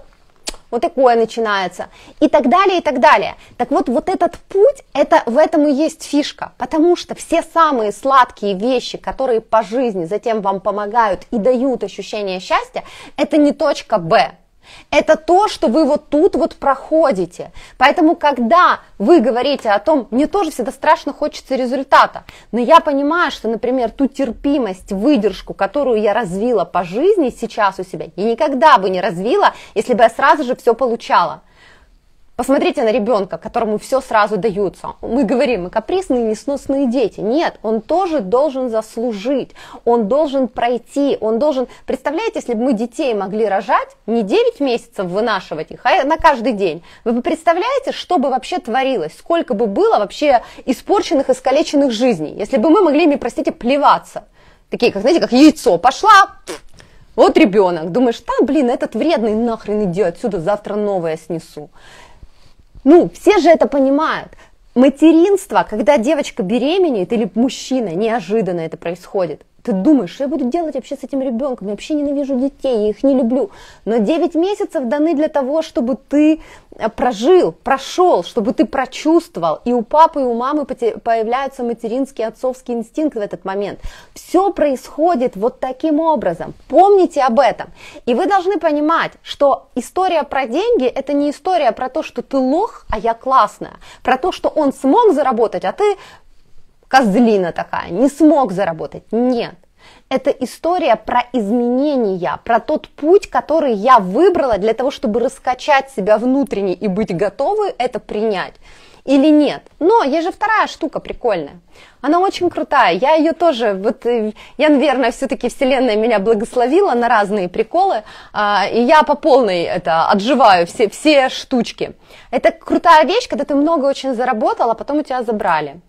вот такое начинается, и так далее, и так далее. Так вот, вот этот путь, это в этом и есть фишка, потому что все самые сладкие вещи, которые по жизни затем вам помогают и дают ощущение счастья, это не точка Б, Это то, что вы вот тут вот проходите. Поэтому, когда вы говорите о том, мне тоже всегда страшно хочется результата, но я понимаю, что, например, ту терпимость, выдержку, которую я развила по жизни сейчас у себя, я никогда бы не развила, если бы я сразу же все получала. Посмотрите на ребенка, которому все сразу даются. Мы говорим, мы капризные, несносные дети. Нет, он тоже должен заслужить, он должен пройти, он должен... Представляете, если бы мы детей могли рожать, не 9 месяцев вынашивать их, а на каждый день. Вы представляете, что бы вообще творилось, сколько бы было вообще испорченных, искалеченных жизней, если бы мы могли ими, простите, плеваться. Такие, как, знаете, как яйцо. Пошла, вот ребенок. Думаешь, да, блин, этот вредный нахрен иди отсюда, завтра новое снесу. Ну, все же это понимают. Материнство, когда девочка беременеет или мужчина, неожиданно это происходит. Ты думаешь, что я буду делать вообще с этим ребенком? Я вообще ненавижу детей, я их не люблю. Но 9 месяцев даны для того, чтобы ты э, прожил, прошел, чтобы ты прочувствовал. И у папы, и у мамы появляются материнские, отцовские инстинкты в этот момент. Все происходит вот таким образом. Помните об этом. И вы должны понимать, что история про деньги – это не история про то, что ты лох, а я классная. Про то, что он смог заработать, а ты козлина такая, не смог заработать. Нет. Это история про изменения, про тот путь, который я выбрала для того, чтобы раскачать себя внутренне и быть готовой это принять или нет. Но есть же вторая штука прикольная. Она очень крутая. Я ее тоже, вот э, я, наверное, все-таки вселенная меня благословила на разные приколы, а, и я по полной это отживаю все, все штучки. Это крутая вещь, когда ты много очень заработал, а потом у тебя забрали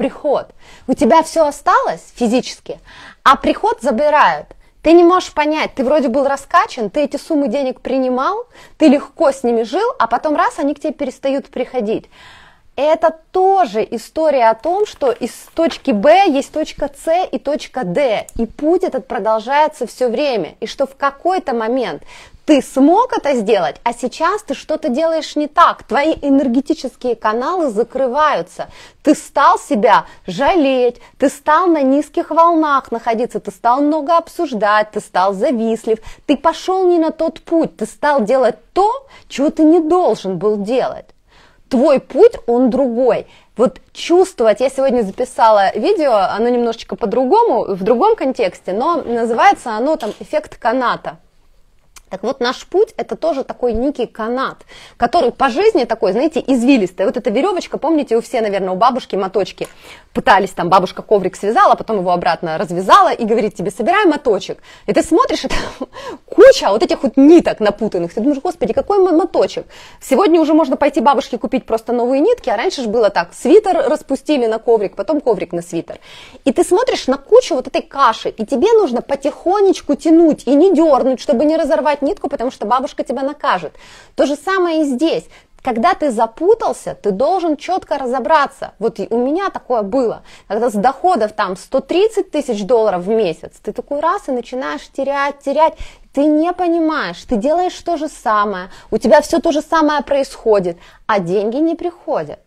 приход. У тебя все осталось физически, а приход забирают. Ты не можешь понять, ты вроде был раскачан, ты эти суммы денег принимал, ты легко с ними жил, а потом раз они к тебе перестают приходить. Это тоже история о том, что из точки Б есть точка С и точка Д, и путь этот продолжается все время, и что в какой-то момент ты смог это сделать, а сейчас ты что-то делаешь не так. Твои энергетические каналы закрываются. Ты стал себя жалеть, ты стал на низких волнах находиться, ты стал много обсуждать, ты стал завистлив, ты пошел не на тот путь, ты стал делать то, чего ты не должен был делать. Твой путь, он другой. Вот чувствовать, я сегодня записала видео, оно немножечко по-другому, в другом контексте, но называется оно там эффект каната. Так вот, наш путь – это тоже такой некий канат, который по жизни такой, знаете, извилистый. Вот эта веревочка, помните, у все, наверное, у бабушки моточки пытались, там бабушка коврик связала, потом его обратно развязала и говорит тебе, собирай моточек. И ты смотришь, (laughs) это куча вот этих вот ниток напутанных. Ты думаешь, господи, какой моточек? Сегодня уже можно пойти бабушке купить просто новые нитки, а раньше же было так, свитер распустили на коврик, потом коврик на свитер. И ты смотришь на кучу вот этой каши, и тебе нужно потихонечку тянуть и не дернуть, чтобы не разорвать порвать нитку, потому что бабушка тебя накажет. То же самое и здесь. Когда ты запутался, ты должен четко разобраться. Вот у меня такое было. Когда с доходов там 130 тысяч долларов в месяц, ты такой раз и начинаешь терять, терять. Ты не понимаешь, ты делаешь то же самое, у тебя все то же самое происходит, а деньги не приходят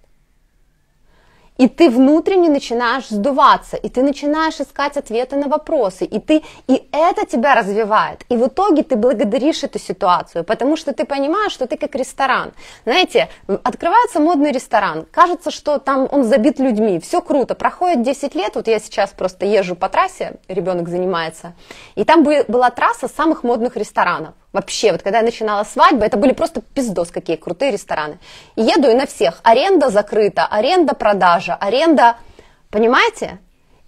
и ты внутренне начинаешь сдуваться, и ты начинаешь искать ответы на вопросы, и ты, и это тебя развивает, и в итоге ты благодаришь эту ситуацию, потому что ты понимаешь, что ты как ресторан, знаете, открывается модный ресторан, кажется, что там он забит людьми, все круто, проходит 10 лет, вот я сейчас просто езжу по трассе, ребенок занимается, и там была трасса самых модных ресторанов, Вообще, вот когда я начинала свадьбы, это были просто пиздос какие крутые рестораны. И еду и на всех. Аренда закрыта, аренда продажа, аренда... Понимаете?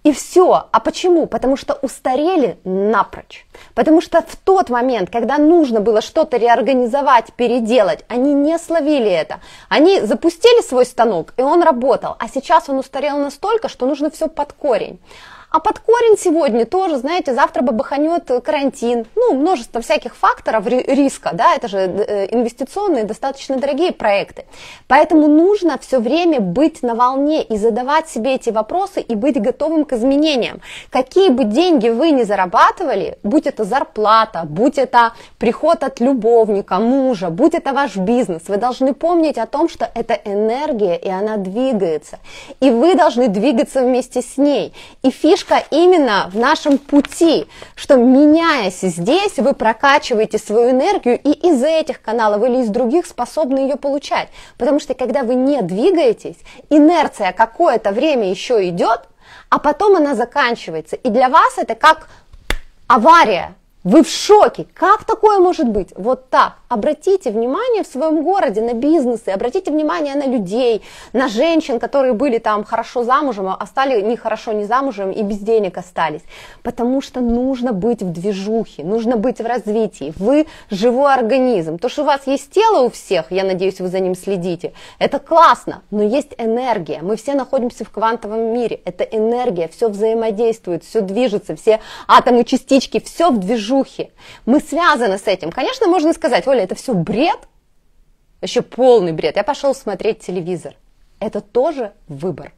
И все. А почему? Потому что устарели напрочь. Потому что в тот момент, когда нужно было что-то реорганизовать, переделать, они не словили это. Они запустили свой станок, и он работал. А сейчас он устарел настолько, что нужно все под корень. А под корень сегодня тоже, знаете, завтра бабаханет карантин. Ну, множество всяких факторов риска, да, это же э, инвестиционные, достаточно дорогие проекты. Поэтому нужно все время быть на волне и задавать себе эти вопросы и быть готовым к изменениям. Какие бы деньги вы ни зарабатывали, будь это зарплата, будь это приход от любовника, мужа, будь это ваш бизнес, вы должны помнить о том, что это энергия, и она двигается. И вы должны двигаться вместе с ней. И фишка фишка именно в нашем пути, что меняясь здесь, вы прокачиваете свою энергию и из этих каналов или из других способны ее получать. Потому что когда вы не двигаетесь, инерция какое-то время еще идет, а потом она заканчивается. И для вас это как авария. Вы в шоке. Как такое может быть? Вот так. Обратите внимание в своем городе на бизнесы, обратите внимание на людей, на женщин, которые были там хорошо замужем, а стали не хорошо не замужем и без денег остались. Потому что нужно быть в движухе, нужно быть в развитии. Вы живой организм. То, что у вас есть тело у всех, я надеюсь, вы за ним следите, это классно, но есть энергия. Мы все находимся в квантовом мире. Это энергия, все взаимодействует, все движется, все атомы, частички, все в движухе. Мы связаны с этим. Конечно, можно сказать, Оля, это все бред, еще полный бред. Я пошел смотреть телевизор. Это тоже выбор.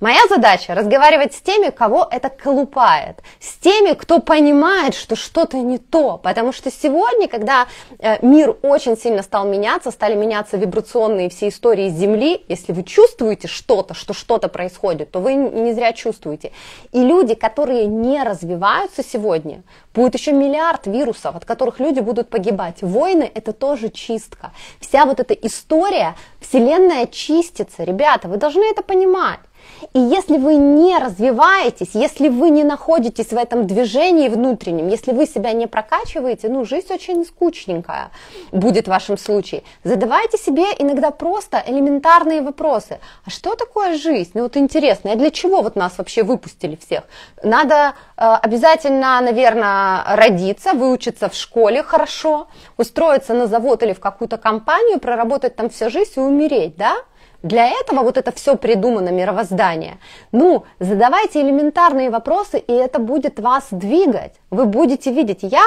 Моя задача разговаривать с теми, кого это колупает, с теми, кто понимает, что что-то не то. Потому что сегодня, когда э, мир очень сильно стал меняться, стали меняться вибрационные все истории Земли, если вы чувствуете что-то, что что-то происходит, то вы не зря чувствуете. И люди, которые не развиваются сегодня, будет еще миллиард вирусов, от которых люди будут погибать. Войны – это тоже чистка. Вся вот эта история, Вселенная чистится. Ребята, вы должны это понимать. И если вы не развиваетесь, если вы не находитесь в этом движении внутреннем, если вы себя не прокачиваете, ну, жизнь очень скучненькая будет в вашем случае. Задавайте себе иногда просто элементарные вопросы. А что такое жизнь? Ну, вот интересно, а для чего вот нас вообще выпустили всех? Надо э, обязательно, наверное, родиться, выучиться в школе хорошо, устроиться на завод или в какую-то компанию, проработать там всю жизнь и умереть, да? Для этого вот это все придумано, мировоздание. Ну, задавайте элементарные вопросы, и это будет вас двигать. Вы будете видеть. Я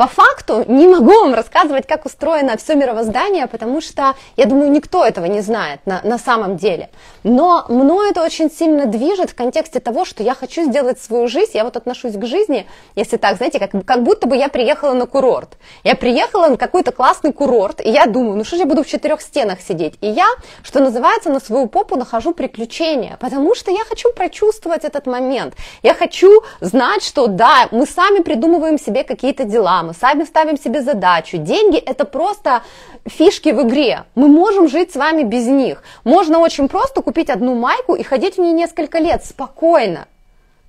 по факту не могу вам рассказывать, как устроено все мировоздание, потому что, я думаю, никто этого не знает на, на самом деле. Но мной это очень сильно движет в контексте того, что я хочу сделать свою жизнь, я вот отношусь к жизни, если так, знаете, как, как будто бы я приехала на курорт. Я приехала на какой-то классный курорт, и я думаю, ну что же я буду в четырех стенах сидеть? И я, что называется, на свою попу нахожу приключения, потому что я хочу прочувствовать этот момент. Я хочу знать, что да, мы сами придумываем себе какие-то дела, мы сами ставим себе задачу. Деньги это просто фишки в игре. Мы можем жить с вами без них. Можно очень просто купить одну майку и ходить в ней несколько лет спокойно.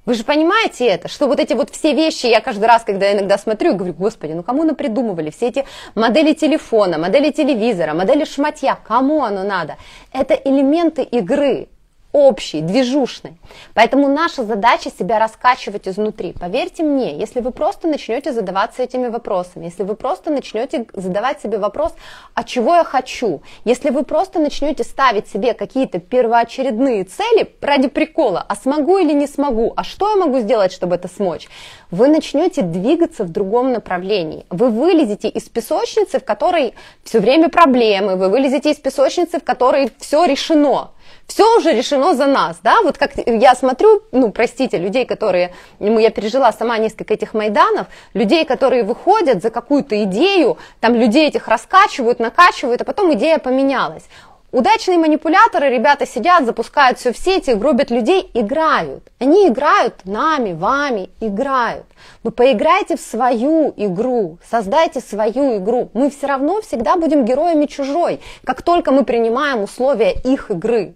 Вы же понимаете это, что вот эти вот все вещи, я каждый раз, когда иногда смотрю, говорю, господи, ну кому напридумывали все эти модели телефона, модели телевизора, модели шматья, кому оно надо? Это элементы игры общий, движушный. Поэтому наша задача себя раскачивать изнутри. Поверьте мне, если вы просто начнете задаваться этими вопросами, если вы просто начнете задавать себе вопрос, а чего я хочу, если вы просто начнете ставить себе какие-то первоочередные цели ради прикола, а смогу или не смогу, а что я могу сделать, чтобы это смочь, вы начнете двигаться в другом направлении. Вы вылезете из песочницы, в которой все время проблемы, вы вылезете из песочницы, в которой все решено все уже решено за нас, да, вот как я смотрю, ну, простите, людей, которые, ну, я пережила сама несколько этих майданов, людей, которые выходят за какую-то идею, там людей этих раскачивают, накачивают, а потом идея поменялась. Удачные манипуляторы, ребята сидят, запускают все в сети, гробят людей, играют. Они играют нами, вами, играют. Вы поиграйте в свою игру, создайте свою игру. Мы все равно всегда будем героями чужой, как только мы принимаем условия их игры.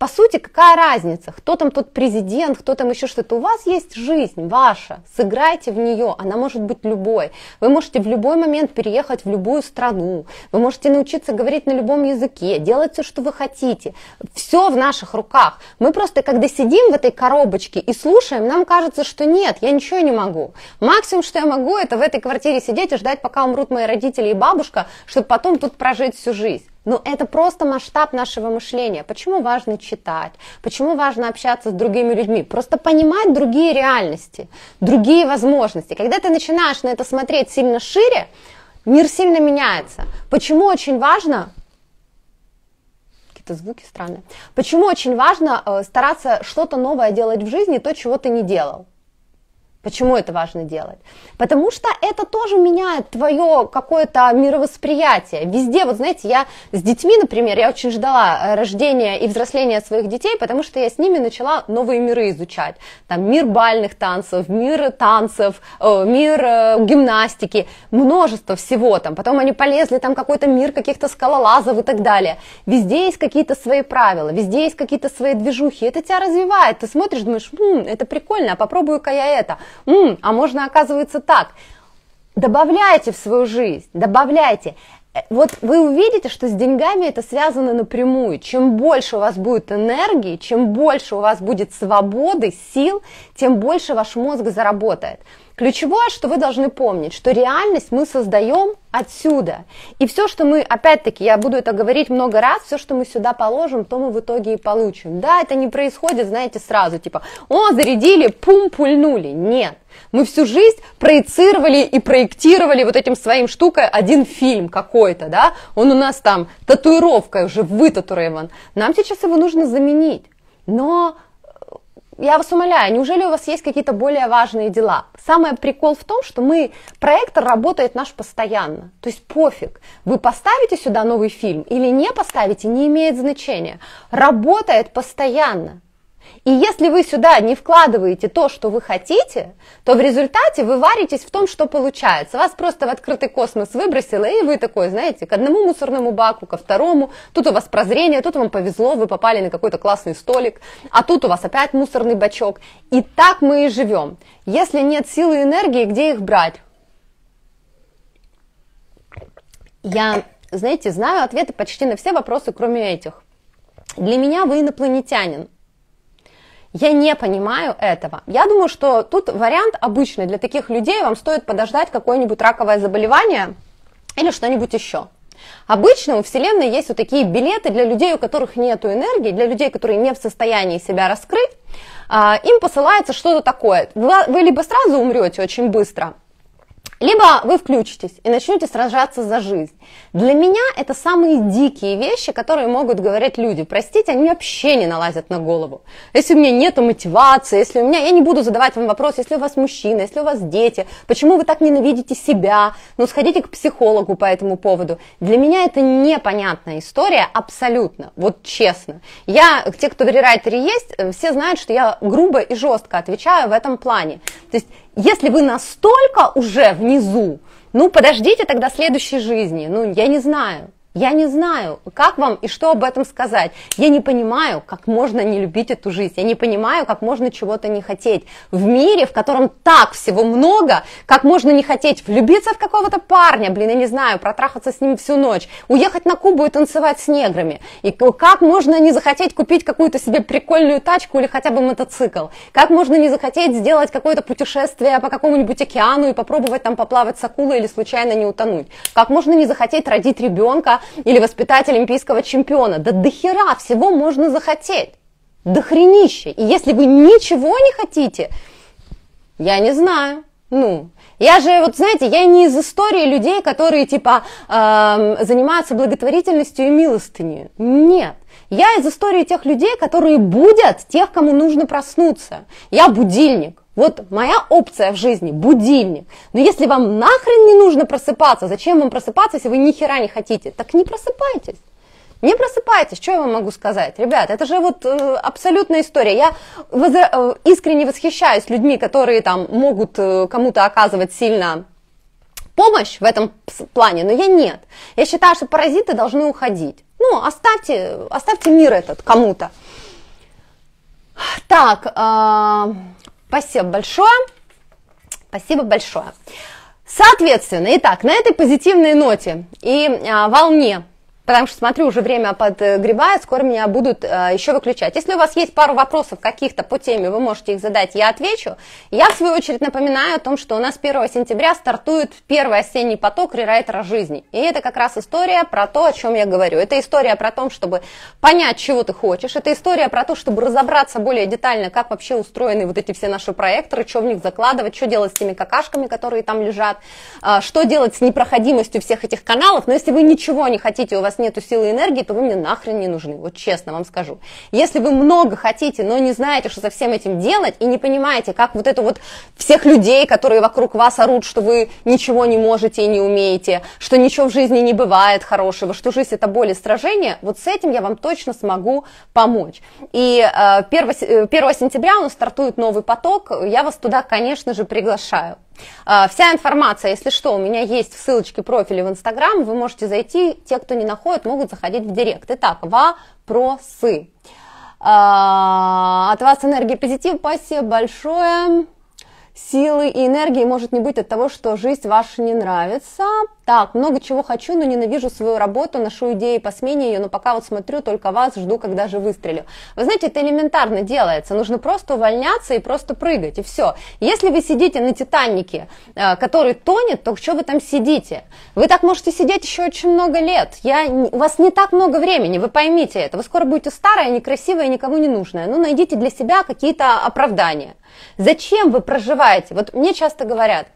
По сути, какая разница, кто там тот президент, кто там еще что-то. У вас есть жизнь ваша, сыграйте в нее, она может быть любой. Вы можете в любой момент переехать в любую страну, вы можете научиться говорить на любом языке, делать все, что вы хотите. Все в наших руках. Мы просто, когда сидим в этой коробочке и слушаем, нам кажется, что нет, я ничего не могу. Максимум, что я могу, это в этой квартире сидеть и ждать, пока умрут мои родители и бабушка, чтобы потом тут прожить всю жизнь. Но это просто масштаб нашего мышления. Почему важно читать? Почему важно общаться с другими людьми? Просто понимать другие реальности, другие возможности. Когда ты начинаешь на это смотреть сильно шире, мир сильно меняется. Почему очень важно какие-то звуки странные. Почему очень важно э, стараться что-то новое делать в жизни, то, чего ты не делал? Почему это важно делать? Потому что это тоже меняет твое какое-то мировосприятие. Везде, вот знаете, я с детьми, например, я очень ждала э, рождения и взросления своих детей, потому что я с ними начала новые миры изучать. Там мир бальных танцев, мир танцев, э, мир э, гимнастики, множество всего там. Потом они полезли, там какой-то мир каких-то скалолазов и так далее. Везде есть какие-то свои правила, везде есть какие-то свои движухи. Это тебя развивает. Ты смотришь, думаешь, М, это прикольно, а попробую-ка я это М, а можно, оказывается, так. Добавляйте в свою жизнь, добавляйте. Э, вот вы увидите, что с деньгами это связано напрямую. Чем больше у вас будет энергии, чем больше у вас будет свободы, сил, тем больше ваш мозг заработает. Ключевое, что вы должны помнить, что реальность мы создаем отсюда. И все, что мы, опять-таки, я буду это говорить много раз, все, что мы сюда положим, то мы в итоге и получим. Да, это не происходит, знаете, сразу, типа, о, зарядили, пум, пульнули. Нет. Мы всю жизнь проецировали и проектировали вот этим своим штукой один фильм какой-то, да, он у нас там татуировкой уже вытатуирован. Нам сейчас его нужно заменить. Но я вас умоляю, неужели у вас есть какие-то более важные дела? Самый прикол в том, что мы, проектор работает наш постоянно. То есть пофиг, вы поставите сюда новый фильм или не поставите, не имеет значения. Работает постоянно. И если вы сюда не вкладываете то, что вы хотите, то в результате вы варитесь в том, что получается. Вас просто в открытый космос выбросило, и вы такой, знаете, к одному мусорному баку, ко второму. Тут у вас прозрение, тут вам повезло, вы попали на какой-то классный столик, а тут у вас опять мусорный бачок. И так мы и живем. Если нет силы и энергии, где их брать? Я, знаете, знаю ответы почти на все вопросы, кроме этих. Для меня вы инопланетянин. Я не понимаю этого. Я думаю, что тут вариант обычный для таких людей. Вам стоит подождать какое-нибудь раковое заболевание или что-нибудь еще. Обычно у Вселенной есть вот такие билеты для людей, у которых нет энергии, для людей, которые не в состоянии себя раскрыть. А, им посылается что-то такое. Вы либо сразу умрете очень быстро, либо вы включитесь и начнете сражаться за жизнь. Для меня это самые дикие вещи, которые могут говорить люди. Простите, они вообще не налазят на голову. Если у меня нет мотивации, если у меня... Я не буду задавать вам вопрос, если у вас мужчина, если у вас дети, почему вы так ненавидите себя, ну сходите к психологу по этому поводу. Для меня это непонятная история абсолютно, вот честно. Я, те, кто в рерайтере есть, все знают, что я грубо и жестко отвечаю в этом плане. То есть если вы настолько уже внизу, ну подождите тогда следующей жизни, ну я не знаю. Я не знаю, как вам и что об этом сказать. Я не понимаю, как можно не любить эту жизнь. Я не понимаю, как можно чего-то не хотеть. В мире, в котором так всего много, как можно не хотеть влюбиться в какого-то парня, блин, я не знаю, протрахаться с ним всю ночь, уехать на Кубу и танцевать с неграми. И как можно не захотеть купить какую-то себе прикольную тачку или хотя бы мотоцикл. Как можно не захотеть сделать какое-то путешествие по какому-нибудь океану и попробовать там поплавать с акулой или случайно не утонуть. Как можно не захотеть родить ребенка, или воспитать олимпийского чемпиона. Да до хера всего можно захотеть. До хренища. И если вы ничего не хотите, я не знаю. Ну, я же, вот знаете, я не из истории людей, которые типа э, занимаются благотворительностью и милостыней. Нет. Я из истории тех людей, которые будут тех, кому нужно проснуться. Я будильник. Вот моя опция в жизни – будильник. Но если вам нахрен не нужно просыпаться, зачем вам просыпаться, если вы ни хера не хотите? Так не просыпайтесь. Не просыпайтесь, что я вам могу сказать? Ребят, это же вот э, абсолютная история. Я возра- э, искренне восхищаюсь людьми, которые там могут э, кому-то оказывать сильно помощь в этом плане, но я нет. Я считаю, что паразиты должны уходить. Ну, оставьте, оставьте мир этот кому-то. Так, э, Спасибо большое. Спасибо большое. Соответственно, итак, на этой позитивной ноте и а, волне потому что смотрю, уже время подгребает, скоро меня будут э, еще выключать. Если у вас есть пару вопросов каких-то по теме, вы можете их задать, я отвечу. Я, в свою очередь, напоминаю о том, что у нас 1 сентября стартует первый осенний поток рерайтера жизни. И это как раз история про то, о чем я говорю. Это история про то, чтобы понять, чего ты хочешь. Это история про то, чтобы разобраться более детально, как вообще устроены вот эти все наши проекторы, что в них закладывать, что делать с теми какашками, которые там лежат, э, что делать с непроходимостью всех этих каналов. Но если вы ничего не хотите, у вас нет силы и энергии, то вы мне нахрен не нужны, вот честно вам скажу. Если вы много хотите, но не знаете, что со всем этим делать, и не понимаете, как вот это вот всех людей, которые вокруг вас орут, что вы ничего не можете и не умеете, что ничего в жизни не бывает хорошего, что жизнь это боль и сражение, вот с этим я вам точно смогу помочь. И 1, э, 1 э, сентября у нас стартует новый поток, я вас туда, конечно же, приглашаю. А, вся информация, если что, у меня есть в ссылочке профиля в Инстаграм, вы можете зайти, те, кто не находит, могут заходить в Директ. Итак, вопросы. А, от вас энергия позитив, спасибо большое. Силы и энергии может не быть от того, что жизнь ваша не нравится. Так, много чего хочу, но ненавижу свою работу, ношу идеи по смене ее, но пока вот смотрю только вас, жду, когда же выстрелю. Вы знаете, это элементарно делается. Нужно просто увольняться и просто прыгать, и все. Если вы сидите на Титанике, э, который тонет, то что вы там сидите? Вы так можете сидеть еще очень много лет. Я, у вас не так много времени, вы поймите это. Вы скоро будете старая, некрасивая, никому не нужная. Ну, найдите для себя какие-то оправдания. Зачем вы проживаете? Вот мне часто говорят,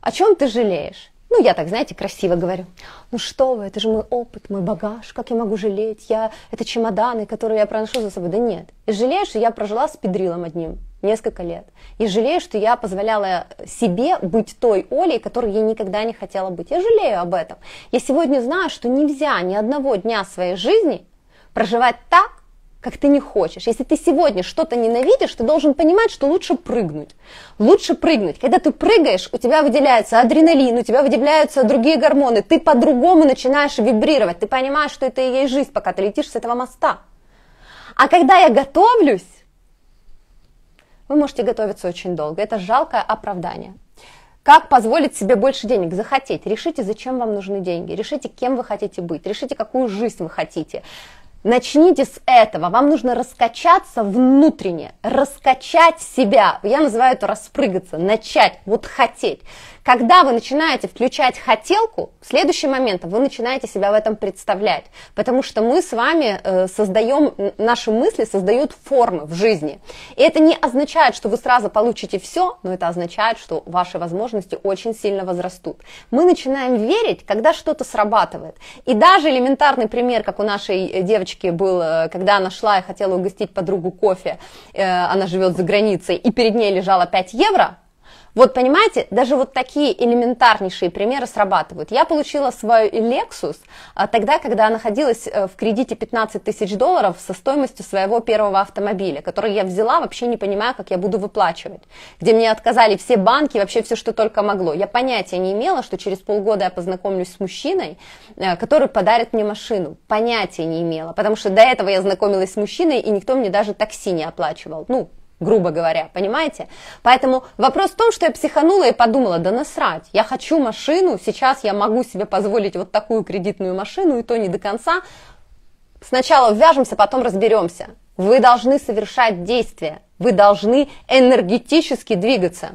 о чем ты жалеешь? Ну, я так, знаете, красиво говорю. Ну что вы, это же мой опыт, мой багаж, как я могу жалеть? Я, это чемоданы, которые я проношу за собой. Да нет. И жалею, что я прожила с педрилом одним несколько лет. И жалею, что я позволяла себе быть той Олей, которой я никогда не хотела быть. Я жалею об этом. Я сегодня знаю, что нельзя ни одного дня своей жизни проживать так, как ты не хочешь. Если ты сегодня что-то ненавидишь, ты должен понимать, что лучше прыгнуть. Лучше прыгнуть. Когда ты прыгаешь, у тебя выделяется адреналин, у тебя выделяются другие гормоны, ты по-другому начинаешь вибрировать, ты понимаешь, что это и есть жизнь, пока ты летишь с этого моста. А когда я готовлюсь, вы можете готовиться очень долго. Это жалкое оправдание. Как позволить себе больше денег? Захотеть. Решите, зачем вам нужны деньги. Решите, кем вы хотите быть. Решите, какую жизнь вы хотите. Начните с этого. Вам нужно раскачаться внутренне, раскачать себя. Я называю это распрыгаться, начать, вот хотеть. Когда вы начинаете включать хотелку, в следующий момент вы начинаете себя в этом представлять, потому что мы с вами э, создаем, наши мысли создают формы в жизни. И это не означает, что вы сразу получите все, но это означает, что ваши возможности очень сильно возрастут. Мы начинаем верить, когда что-то срабатывает. И даже элементарный пример, как у нашей девочки был, э, когда она шла и хотела угостить подругу кофе, э, она живет за границей, и перед ней лежало 5 евро, вот понимаете, даже вот такие элементарнейшие примеры срабатывают. Я получила свой Lexus а, тогда, когда находилась э, в кредите 15 тысяч долларов со стоимостью своего первого автомобиля, который я взяла, вообще не понимая, как я буду выплачивать. Где мне отказали все банки, вообще все, что только могло. Я понятия не имела, что через полгода я познакомлюсь с мужчиной, э, который подарит мне машину. Понятия не имела, потому что до этого я знакомилась с мужчиной, и никто мне даже такси не оплачивал. Ну, грубо говоря, понимаете? Поэтому вопрос в том, что я психанула и подумала, да насрать, я хочу машину, сейчас я могу себе позволить вот такую кредитную машину, и то не до конца. Сначала ввяжемся, потом разберемся. Вы должны совершать действия, вы должны энергетически двигаться.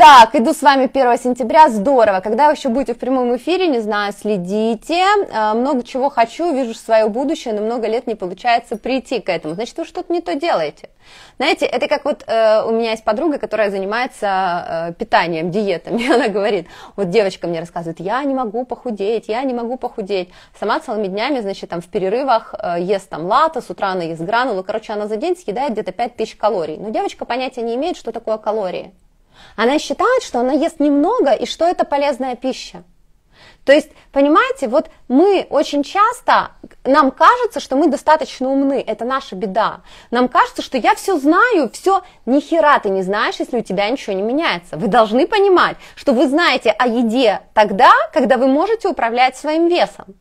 Так, иду с вами 1 сентября, здорово. Когда вы еще будете в прямом эфире, не знаю, следите. А, много чего хочу, вижу свое будущее, но много лет не получается прийти к этому. Значит, вы что-то не то делаете. Знаете, это как вот э, у меня есть подруга, которая занимается э, питанием, диетами. (laughs) Она говорит, вот девочка мне рассказывает, я не могу похудеть, я не могу похудеть. Сама целыми днями, значит, там в перерывах э, ест там лата, с утра она ест гранулы. Короче, она за день съедает где-то 5000 калорий. Но девочка понятия не имеет, что такое калории. Она считает, что она ест немного и что это полезная пища. То есть, понимаете, вот мы очень часто, нам кажется, что мы достаточно умны, это наша беда. Нам кажется, что я все знаю, все, ни хера ты не знаешь, если у тебя ничего не меняется. Вы должны понимать, что вы знаете о еде тогда, когда вы можете управлять своим весом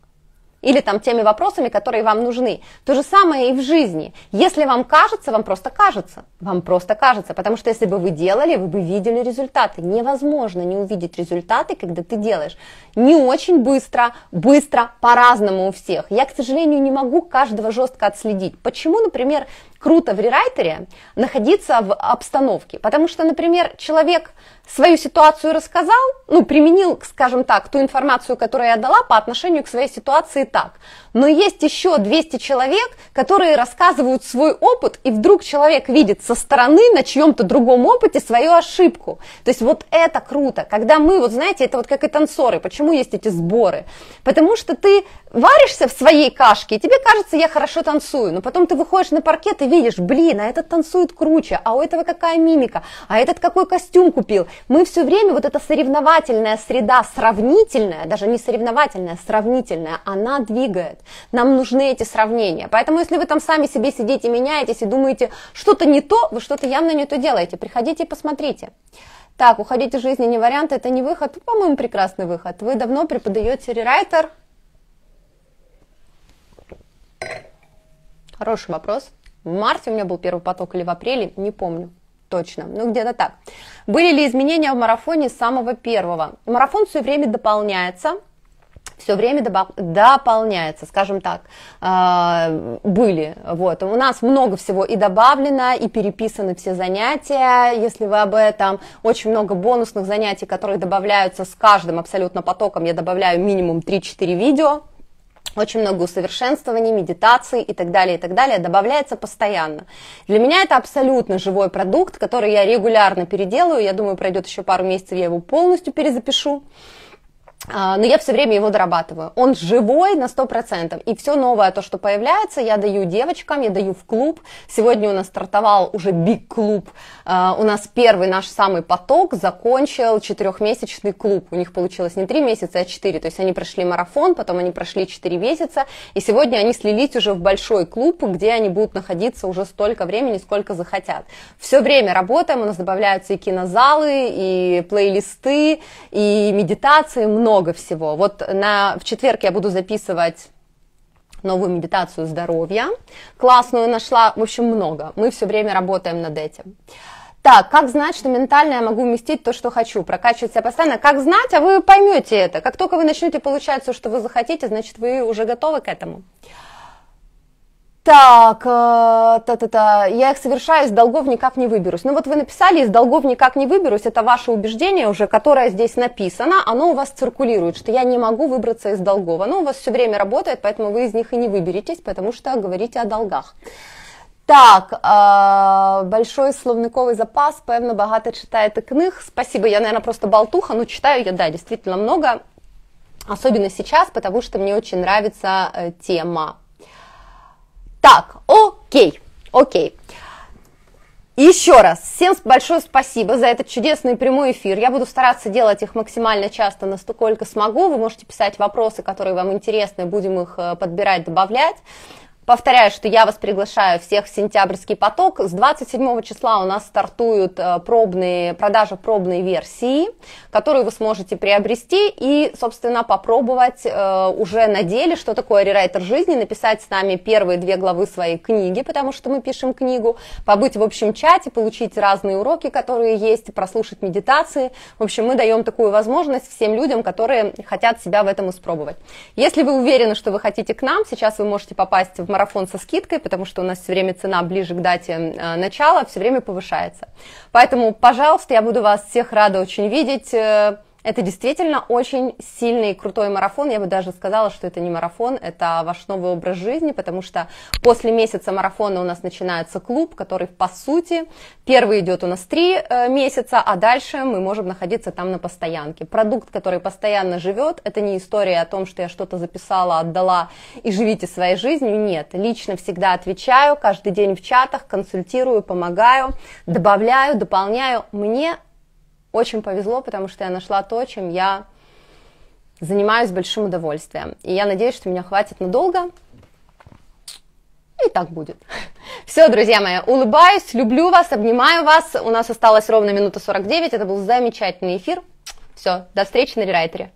или там теми вопросами, которые вам нужны. То же самое и в жизни. Если вам кажется, вам просто кажется. Вам просто кажется, потому что если бы вы делали, вы бы видели результаты. Невозможно не увидеть результаты, когда ты делаешь. Не очень быстро, быстро, по-разному у всех. Я, к сожалению, не могу каждого жестко отследить. Почему, например, круто в рерайтере находиться в обстановке? Потому что, например, человек свою ситуацию рассказал, ну, применил, скажем так, ту информацию, которую я дала по отношению к своей ситуации так. Но есть еще 200 человек, которые рассказывают свой опыт, и вдруг человек видит со стороны на чьем-то другом опыте свою ошибку. То есть вот это круто. Когда мы, вот знаете, это вот как и танцоры. Почему есть эти сборы? Потому что ты варишься в своей кашке, и тебе кажется, я хорошо танцую, но потом ты выходишь на паркет и видишь, блин, а этот танцует круче, а у этого какая мимика, а этот какой костюм купил. Мы все время, вот эта соревновательная среда, сравнительная, даже не соревновательная, сравнительная, она двигает. Нам нужны эти сравнения. Поэтому, если вы там сами себе сидите, меняетесь и думаете, что-то не то, вы что-то явно не то делаете, приходите и посмотрите. Так, уходить из жизни не вариант, это не выход. По-моему, прекрасный выход. Вы давно преподаете рерайтер, Хороший вопрос. В марте у меня был первый поток или в апреле, не помню точно, ну где-то так. Были ли изменения в марафоне с самого первого? Марафон все время дополняется, все время дополняется, скажем так, а, были. Вот. У нас много всего и добавлено, и переписаны все занятия, если вы об этом. Очень много бонусных занятий, которые добавляются с каждым абсолютно потоком. Я добавляю минимум 3-4 видео, очень много усовершенствований, медитаций и так далее, и так далее, добавляется постоянно. Для меня это абсолютно живой продукт, который я регулярно переделаю, я думаю, пройдет еще пару месяцев, я его полностью перезапишу. А, но я все время его дорабатываю. Он живой на 100%. И все новое, то, что появляется, я даю девочкам, я даю в клуб. Сегодня у нас стартовал уже биг клуб. А, у нас первый наш самый поток закончил четырехмесячный клуб. У них получилось не три месяца, а четыре. То есть они прошли марафон, потом они прошли четыре месяца. И сегодня они слились уже в большой клуб, где они будут находиться уже столько времени, сколько захотят. Все время работаем, у нас добавляются и кинозалы, и плейлисты, и медитации, много много всего. Вот на, в четверг я буду записывать новую медитацию здоровья. Классную нашла, в общем, много. Мы все время работаем над этим. Так, как знать, что ментально я могу вместить то, что хочу, прокачивать себя постоянно? Как знать, а вы поймете это. Как только вы начнете получать все, что вы захотите, значит, вы уже готовы к этому. Так, э, та-та-та, я их совершаю, из долгов никак не выберусь. Ну вот вы написали, из долгов никак не выберусь, это ваше убеждение уже, которое здесь написано, оно у вас циркулирует, что я не могу выбраться из долгов. Оно у вас все время работает, поэтому вы из них и не выберетесь, потому что говорите о долгах. Так, э, большой словниковий запас, певно, багато читаєте книг. Спасибо, я, наверное, просто болтуха, но читаю я, да, действительно много, особенно сейчас, потому что мне очень нравится э, тема так, окей, окей. Еще раз, всем большое спасибо за этот чудесный прямой эфир. Я буду стараться делать их максимально часто, насколько смогу. Вы можете писать вопросы, которые вам интересны, будем их э, подбирать, добавлять. Повторяю, что я вас приглашаю всех в сентябрьский поток. С 27 числа у нас стартуют э, пробные, продажа пробной версии, которую вы сможете приобрести и, собственно, попробовать э, уже на деле, что такое рерайтер жизни, написать с нами первые две главы своей книги, потому что мы пишем книгу, побыть в общем чате, получить разные уроки, которые есть, прослушать медитации. В общем, мы даем такую возможность всем людям, которые хотят себя в этом испробовать. Если вы уверены, что вы хотите к нам, сейчас вы можете попасть в марафон со скидкой, потому что у нас все время цена ближе к дате э, начала все время повышается. Поэтому, пожалуйста, я буду вас всех рада очень видеть. Это действительно очень сильный крутой марафон. Я бы даже сказала, что это не марафон, это ваш новый образ жизни, потому что после месяца марафона у нас начинается клуб, который по сути первый идет у нас три э, месяца, а дальше мы можем находиться там на постоянке. Продукт, который постоянно живет, это не история о том, что я что-то записала, отдала и живите своей жизнью. Нет, лично всегда отвечаю, каждый день в чатах, консультирую, помогаю, добавляю, дополняю. Мне очень повезло, потому что я нашла то, чем я занимаюсь с большим удовольствием. И я надеюсь, что меня хватит надолго. И так будет. (laughs) Все, друзья мои, улыбаюсь, люблю вас, обнимаю вас. У нас осталось ровно минута 49. Это был замечательный эфир. Все, до встречи на рерайтере.